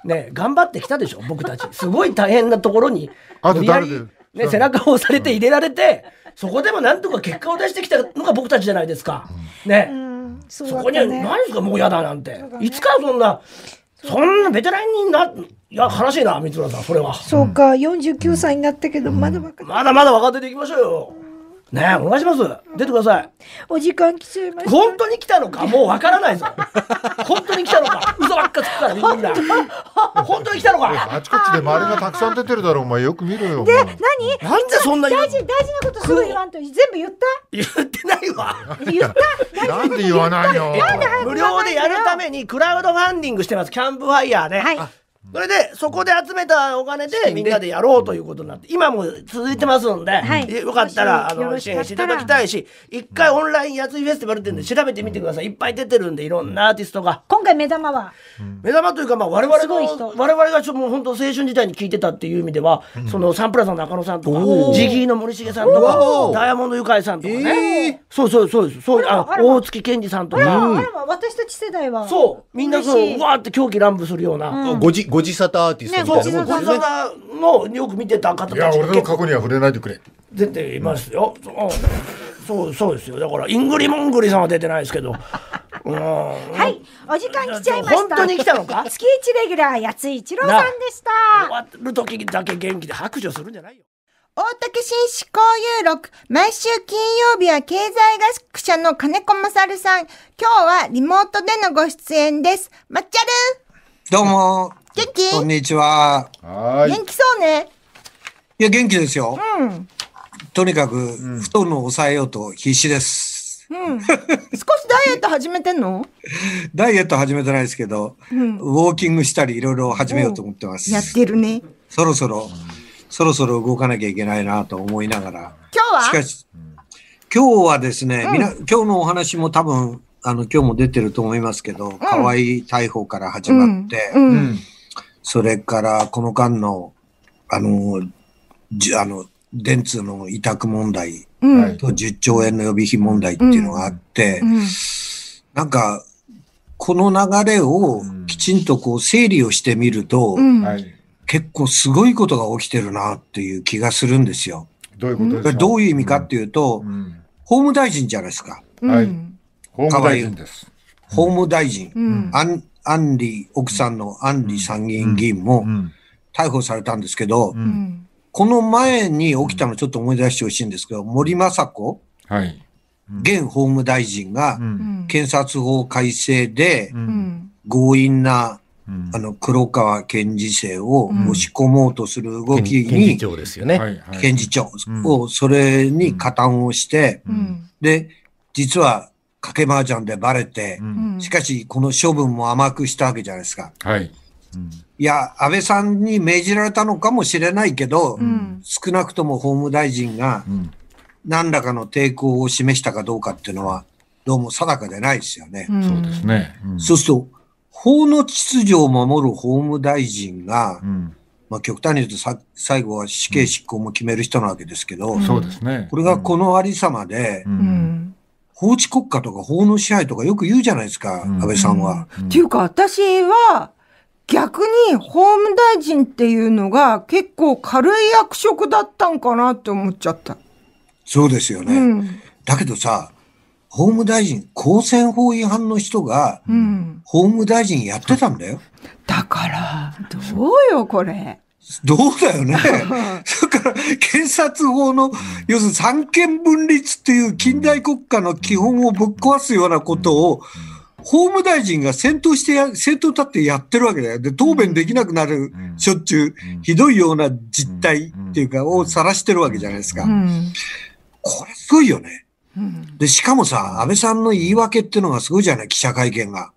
ねえ頑張ってきたでしょ僕たち。すごい大変なところに、あと無理やり誰でね、背中を押されて入れられて、そこでもなんとか結果を出してきたのが僕たちじゃないですか。ね。うん、そそこには何ですかもう嫌だなんて。いつかそんな、そんなベテランにな、いや、悲しいな、三浦さん、それは。そうか、49歳になったけど、まだ若い。まだまだ若手でいきましょうよ。ねえ、お願いします。出てください。お時間来ちゃいました。本当に来たのか？もうわからないぞ。本当に来たのか？嘘ばっかつくからみんな。本当に来たのか？あちこちで周りがたくさん出てるだろうお前よく見ろよ。で、何？なんでそんな大事、大事なことすぐ言わんと。全部言った？言ってないわ。言った？なんで言わないの？無料でやるためにクラウドファンディングしてます。キャンプファイヤーで。はい。それで、そこで集めたお金でみんなでやろうということになって、今も続いてますんで、はい。よかったら、あの、支援していただきたいし、一回オンラインやついフェスティバルってんで調べてみてください。いっぱい出てるんで、いろんなアーティストが。今回目玉は、目玉というか、まあ、我々の、我々がちょっともう本当青春時代に聞いてたっていう意味では、そのサンプラザの中野さんとか、ジギーの森重さんとか、ダイヤモンドユカイさんとかね。そうそうそうです。そう。いう、あ大月健二さんとか。私たち世代は。そう、みんなそう、わーって狂気乱舞するような。ごじ、ご自沙汰アーティストみたいなもんですよね。のよく見てた方いや俺の過去には触れないでくれ。出ていますよ。そうそうそうですよ。だからイングリモングリさんは出てないですけど。うんはい、お時間来ちゃいました。本当に来たのか？月一レギュラー、やつい一郎さんでした。終わる時だけ元気で拍手するんじゃないよ。大竹紳士交友録。毎週金曜日は経済学者の金子勝さん。今日はリモートでのご出演です。まっちゃるどうも。元気？こんにちは。はーい。元気そうね。いや、元気ですよ。うん。とにかく、太るのを抑えようと必死です。うん。少しダイエット始めてんの？ダイエット始めてないですけど、うん。ウォーキングしたりいろいろ始めようと思ってます。やってるね。そろそろ、そろそろ動かなきゃいけないなと思いながら。今日は？しかし、今日はですね、みな今日のお話も多分、あの、今日も出てると思いますけど、河合逮捕から始まって、うん。うんうん。それからこの間の、あの、じあの、電通の委託問題と10兆円の予備費問題っていうのがあって、うん。なんか、この流れをきちんとこう整理をしてみると。結構すごいことが起きてるなっていう気がするんですよ。どういうことですか。どういう意味かっていうと、うん。法務大臣じゃないですか。はいうん法務大臣です。法務大臣。うん。アン、リ、奥さんのアンリ参議院議員もうん。逮捕されたんですけど、う。うんん。この前に起きたのちょっと思い出してほしいんですけど、森雅子、はい。現法務大臣が。検察法改正で。強引なうんあの黒川検事正をうん押し込もうとする動検き検事に、長ですよね。検事長うんをそれに加担をして、うん。で、実は賭け麻雀でバレてう、。うんん。しかしこの処分も甘くしたわけじゃないですか。はい。うん。いや、安倍さんに命じられたのかもしれないけど、うん。少なくとも法務大臣がうん。何らかの抵抗を示したかどうかっていうのは、どうも定かでないですよね。そうですね。そうすると、法の秩序を守る法務大臣が、まあ、極端に言うとさ最後は死刑執行も決める人なわけですけど、そうですね。これがこのありさまで、法治国家とか法の支配とかよく言うじゃないですか、安倍さんは。っていうか私は逆に法務大臣っていうのが結構軽い役職だったんかなって思っちゃった。そうですよね。うんだけどさ、法務大臣、公選法違反の人が、うん。法務大臣やってたんだよ。だから、どうよ、これ。どうだよね。それから、検察法の、要するに三権分立っていう近代国家の基本をぶっ壊すようなことを、法務大臣が先頭してや、先頭立ってやってるわけだよ。で、答弁できなくなる、しょっちゅう、ひどいような実態っていうか、を晒してるわけじゃないですか。これすごいよね。で、しかもさ、安倍さんの言い訳っていうのがすごいじゃない、記者会見が。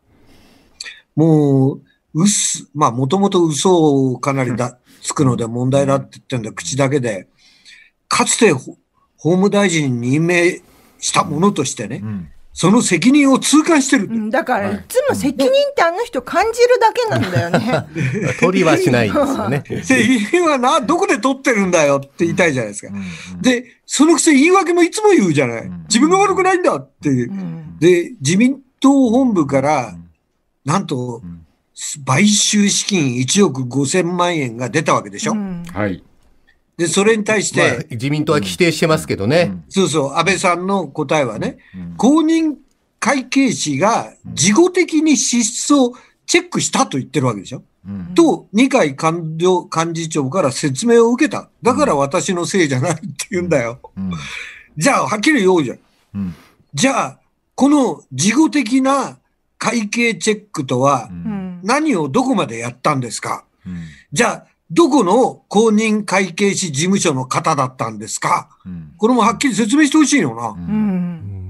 もう、うす、まあ、もともと嘘をかなりだ、つくので問題だって言ってんだ、口だけで。かつてほ法務大臣に任命したものとしてね、その責任を痛感してる。うんだから、いつも責任ってあの人感じるだけなんだよね。取りはしないんですよね。責任はな、どこで取ってるんだよって言いたいじゃないですか。で、そのくせ言い訳もいつも言うじゃない。自分が悪くないんだっていう。で、自民党本部から、なんと、買収資金1億5千万円が出たわけでしょ、はい。で、それに対して、まあ自民党は否定してますけどね。そうそう、安倍さんの答えはね、公認会計士が事後的に支出をチェックしたと言ってるわけでしょ、と、二階幹事幹事長から説明を受けた。だから私のせいじゃないって言うんだよ。じゃあ、はっきり言おうじゃん。じゃあ、この事後的な会計チェックとは、何をどこまでやったんですか、じゃあ、どこの公認会計士事務所の方だったんですか、これもはっきり説明してほしいよな。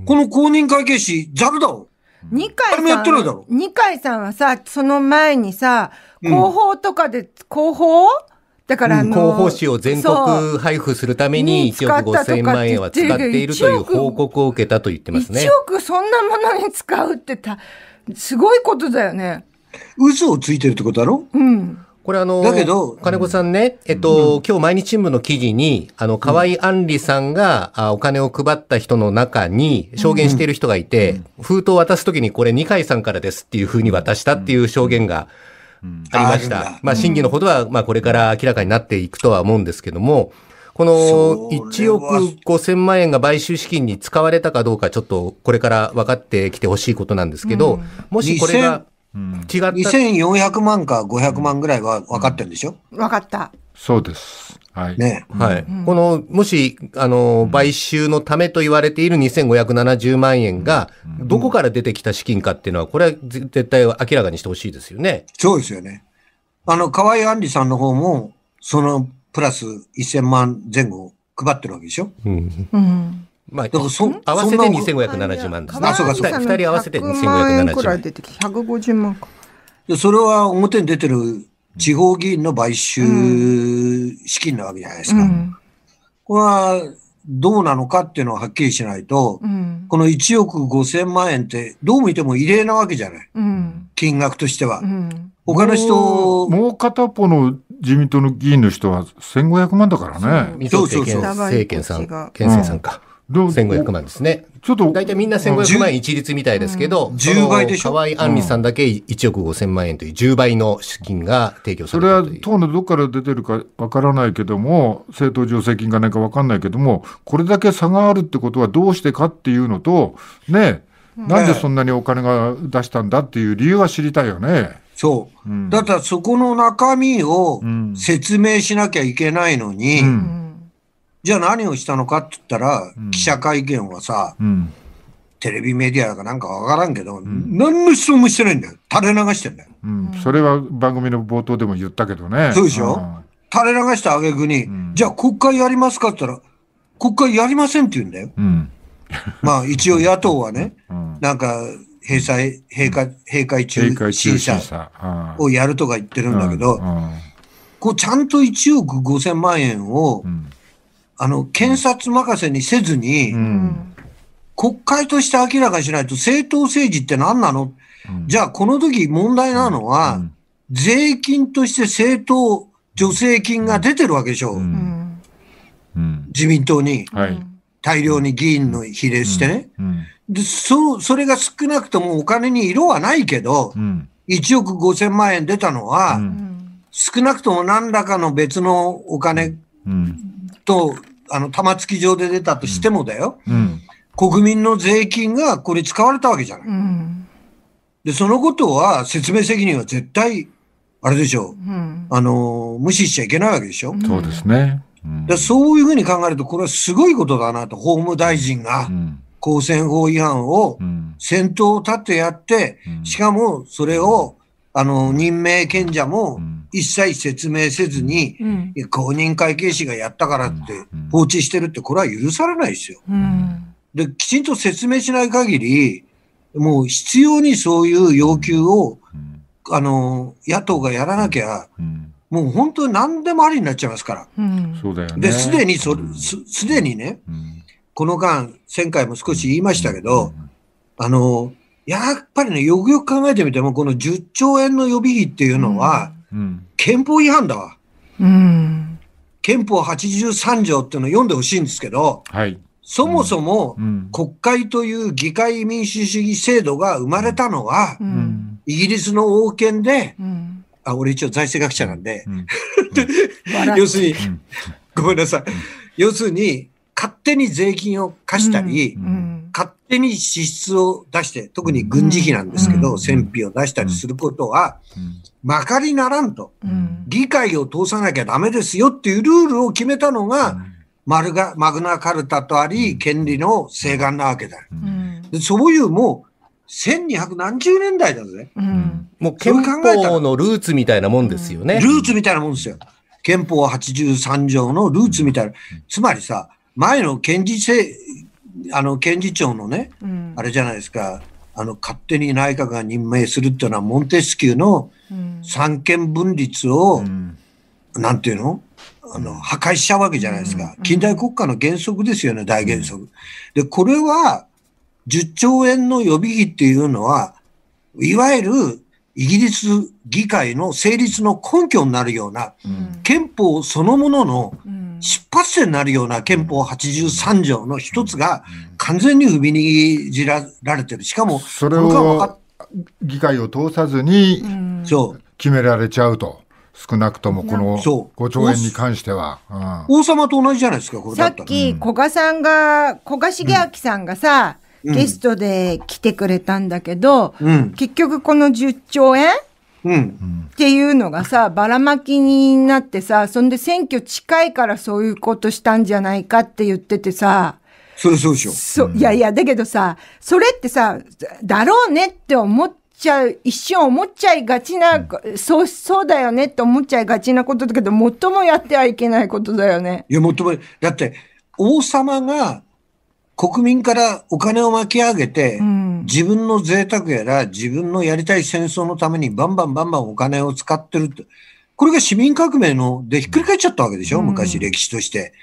この公認会計士、ざるだろ。二階さってないだろん、二階さんはさ、その前にさ、広報とかで、広報？だからあの、広報誌を全国配布するために1億5千万円は使っているという報告を受けたと言ってますね。1。億そんなものに使うってた、すごいことだよね。嘘をついてるってことだろ？うん。これあの、だけど金子さんね、えっと、今日毎日新聞の記事に、あの、河合杏里さんが、あお金を配った人の中に証言している人がいて、封筒を渡すときにこれ二階さんからですっていうふうに渡したっていう証言がありましああまあ、真偽のほどは、まあ、これから明らかになっていくとは思うんですけども、この1億5千万円が買収資金に使われたかどうか、ちょっとこれから分かってきてほしいことなんですけど、もしこれが違った2400万か500万ぐらいは分かってるんでしょ、わかった。そうです。はい。ね。はい。この、もし、あの、買収のためと言われている2570万円が、どこから出てきた資金かっていうのは、これは絶対明らかにしてほしいですよね。そうですよね。あの、河合杏里さんの方も、その、プラス1000万前後配ってるわけでしょ？うん。うん。まあ、だからそ合わせてそんな2570万ですね。あそうかそうか二人合わせて100万円くらい2570出てきて、150万か。でそれは表に出てる地方議員の買収資金なわけじゃないですか。うん。これはどうなのかっていうのははっきりしないと、うん。この1億5千万円ってどう見ても異例なわけじゃない。うん。金額としては。うん。他の人、もうもう片方の自民党の議員の人は1500万だからね。水戸政権政権さん、県政さんか。1500万ですね。ちょっと。大体みんな1500万円一律みたいですけど、10倍でしょ？河合杏里さんだけ1億5000万円という10倍の資金が提供さそれはれたという。党のどこから出てるかわからないけども、政党助成金がないかわかんないけども、これだけ差があるってことはどうしてかっていうのと、ね、なんでそんなにお金が出したんだっていう理由は知りたいよね。そう。うんだったらそこの中身をん説明しなきゃいけないのに、うんじゃあ何をしたのかって言ったら、記者会見はさ、うん。テレビメディアだかなんかわからんけど、何の質問もしてないんだよ。垂れ流してんだよ。うん。それは番組の冒頭でも言ったけどね。そうでしょ？垂れ流した挙句に、じゃあ国会やりますかって言ったら、国会やりませんって言うんだよ。うん。まあ一応野党はね、うん。なんか閉会、閉会中閉会中審査をやるとか言ってるんだけど、うんこうちゃんと1億5千万円を、うんあの、検察任せにせずに、うん。国会として明らかにしないと政党政治って何なの、じゃあこの時問題なのは、税金として政党助成金が出てるわけでしょ。自民党に。大量に議員の比例してね。で、そ、それが少なくともお金に色はないけど、1億5千万円出たのは、少なくとも何らかの別のお金と、あの、玉突き上で出たとしてもだよ。国民の税金がこれ使われたわけじゃない。で、そのことは説明責任は絶対、あれでしょう。あの、無視しちゃいけないわけでしょ。そうですね。でそういうふうに考えると、これはすごいことだなと、法務大臣が公選法違反を先頭を立ってやって、しかもそれを、あの、任命権者も一切説明せずに、いや公認会計士がやったからって放置してるって、これは許されないですよ。で、きちんと説明しない限り、もう必要にそういう要求を、あの、野党がやらなきゃ、もう本当に何でもありになっちゃいますから。そうだよね。で、すでにそ、すすでにね、この間、前回も少し言いましたけど、あの、やっぱりね、よくよく考えてみても、この10兆円の予備費っていうのは、憲法違反だわ。憲法83条っていうのを読んでほしいんですけど、はい。そもそも国会という議会民主主義制度が生まれたのは、イギリスの王権で、あ、俺一応財政学者なんで、要するに、ごめんなさい。要するに、勝手に税金を課したり、勝手に支出を出して、特に軍事費なんですけど、戦費を出したりすることは、まかりならんと。議会を通さなきゃダメですよっていうルールを決めたのが、マルガマグナカルタとあり、権利の請願なわけだ。でそういうもう、1200何十年代だぜ。もう憲法のルーツみたいなもんですよね。ルーツみたいなもんですよ。憲法83条のルーツみたいな。つまりさ、前の検事制、あの、検事長のね、あれじゃないですか、あの、勝手に内閣が任命するっていうのは、モンテスキューの三権分立を、なんていうの？あの、破壊しちゃうわけじゃないですか。近代国家の原則ですよね、大原則。で、これは、10兆円の予備費っていうのは、いわゆるイギリス議会の成立の根拠になるような、憲法そのものの出発点になるような憲法83条の一つが完全に踏みにじられてる。しかも、それを議会を通さずにそう。決められちゃうと。少なくともこのそ5兆円に関しては。うん。王様と同じじゃないですか、これ。ださっき、古賀さんが、古賀茂明さんがさ、うん。ゲストで来てくれたんだけど、うん。結局この10兆円うん。っていうのがさ、ばらまきになってさ、そんで選挙近いからそういうことしたんじゃないかって言っててさ、それそうでしょ。そう、いやいや、だけどさ、それってさ、だろうねって思っちゃう、一瞬思っちゃいがちな、そう、そうだよねって思っちゃいがちなことだけど、最もやってはいけないことだよね。いや、もっとも、だって、王様が国民からお金を巻き上げて、自分の贅沢やら自分のやりたい戦争のためにバンバンバンバンお金を使ってるって。これが市民革命のでひっくり返っちゃったわけでしょ、昔歴史として。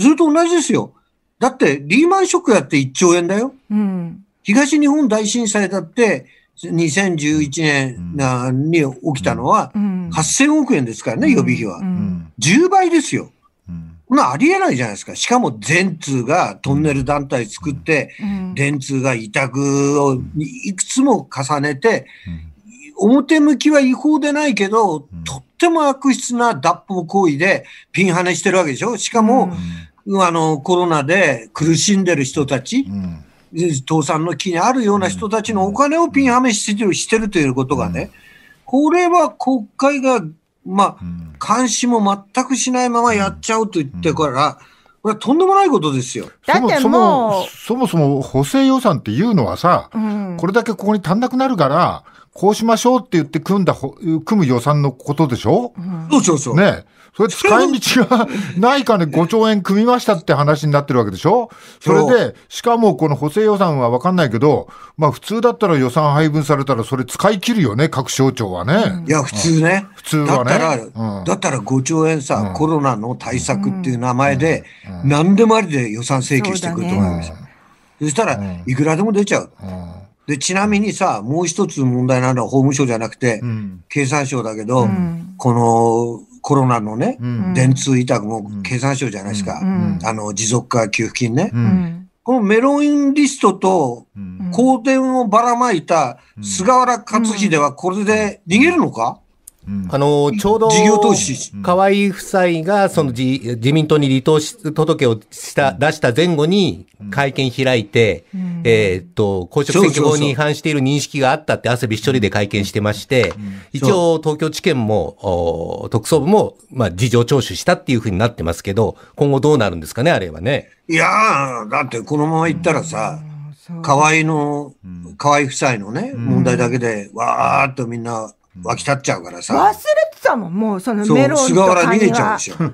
それと同じですよ。だってリーマンショックやって1兆円だよ。うん。東日本大震災だって2011年なに起きたのは8000億円ですからね、予備費は。10倍ですよ。こありえないじゃないですか。しかも全通がトンネル団体作って、電通が委託をいくつも重ねて、表向きは違法でないけど、とっても悪質な脱法行為でピンハネしてるわけでしょ。しかも、あの、コロナで苦しんでる人たち、倒産の気にあるような人たちのお金をピンハネしてるしてるということがね、これは国会が、まあ、監視も全くしないままやっちゃうと言ってから、これはとんでもないことですよ。だってそももそもそも補正予算っていうのはさ、うん。これだけここに足んなくなるから、こうしましょうって言って組んだほ、組む予算のことでしょ？そうそうそう。ねえ。それ使い道がないから5兆円組みましたって話になってるわけでしょ？それで、しかもこの補正予算はわかんないけど、まあ普通だったら予算配分されたらそれ使い切るよね、各省庁はね。いや、普通ね。普通はね。だったら、うん。だったら5兆円さ、コロナの対策っていう名前で、何でもありで予算請求してくると思います。そしたらいくらでも出ちゃう。で、ちなみにさ、もう一つ問題なのは法務省じゃなくて、経産省だけど、このコロナのね、電通委託も経産省じゃないですか。あの、持続化給付金ね。このメロンリストと香典をばらまいた菅原克秀はこれで逃げるのか、あの、ちょうど、事業投資河合夫妻が、その自自民党に離党し届をした、出した前後に会見開いて、えーっと、公職選挙法に違反している認識があったって汗びっしょりで会見してまして、一応東京地検も、お特捜部も、まあ、事情聴取したっていうふうになってますけど、今後どうなるんですかね、あれはね。いやー、だってこのまま行ったらさ、河合の、河合夫妻のね、問題だけで、わーっとみんな湧き立っちゃうから忘さ、れてたもん、もうそのメロンと菅原逃げカニはちゃうでしょ。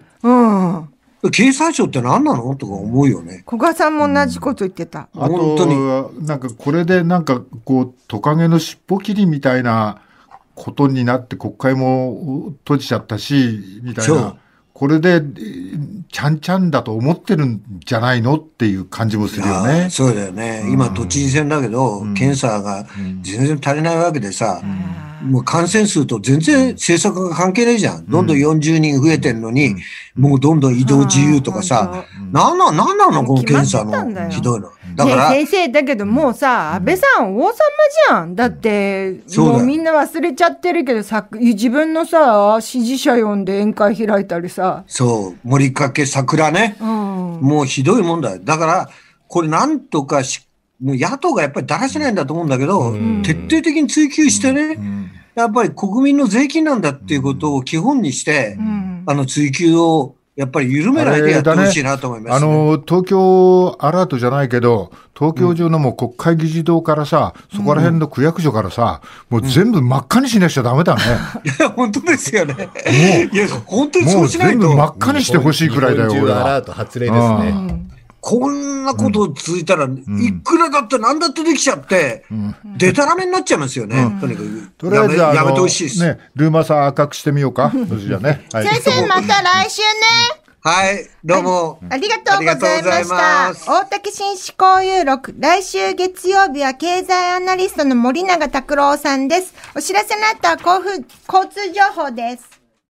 うん。経産省って何なの？とか思うよね。古賀さんも同じこと言ってた。あと、なんかこれでなんかこう、トカゲの尻尾切りみたいなことになって国会も閉じちゃったし、みたいそうな。これで、えーちゃんちゃんだと思ってるんじゃないのっていう感じもするよあねー。そうだよね。今、都知事選だけど、検査が全然足りないわけでさ、もう感染数と全然政策が関係ないじゃん。どんどん40人増えてんのに、もうどんどん移動自由とかさ、なんな、なんなのこの検査のひどいの。だから、ね、先生だけどもうさ安倍さん王様じゃん。だってもうみんな忘れちゃってるけどさ自分のさ支持者呼んで宴会開いたりさ、そう、森かけ桜ね。うん、もうひどいもんだよ。だから、これなんとかし、もう野党がやっぱりだらしないんだと思うんだけど、徹底的に追及してね、やっぱり国民の税金なんだっていうことを基本にして、あの追及をやっぱり緩めないでやってほしいなと思います、あの、東京アラートじゃないけど、東京中のもう国会議事堂からさ、そこら辺の区役所からさ、もう全部真っ赤にしなくちゃダメだね。いや、本当ですよね。いや、本当にもそううしないと。全部真っ赤にしてほしいくらいだよ、俺は。中アラート発令ですね。こんなこと続いたら、いくらだって何だってできちゃって、でたらめになっちゃいますよね。とにかく。とりあえず、あやめやめての、ほしいです。ね、ルーマさん赤くしてみようか。それじゃあね。はい先生また来週ねはい、どうも。ありがとうございまありがとうございした。大竹紳士交友録、来週月曜日は経済アナリストの森永卓郎さんです。お知らせの後は交通交通情報です。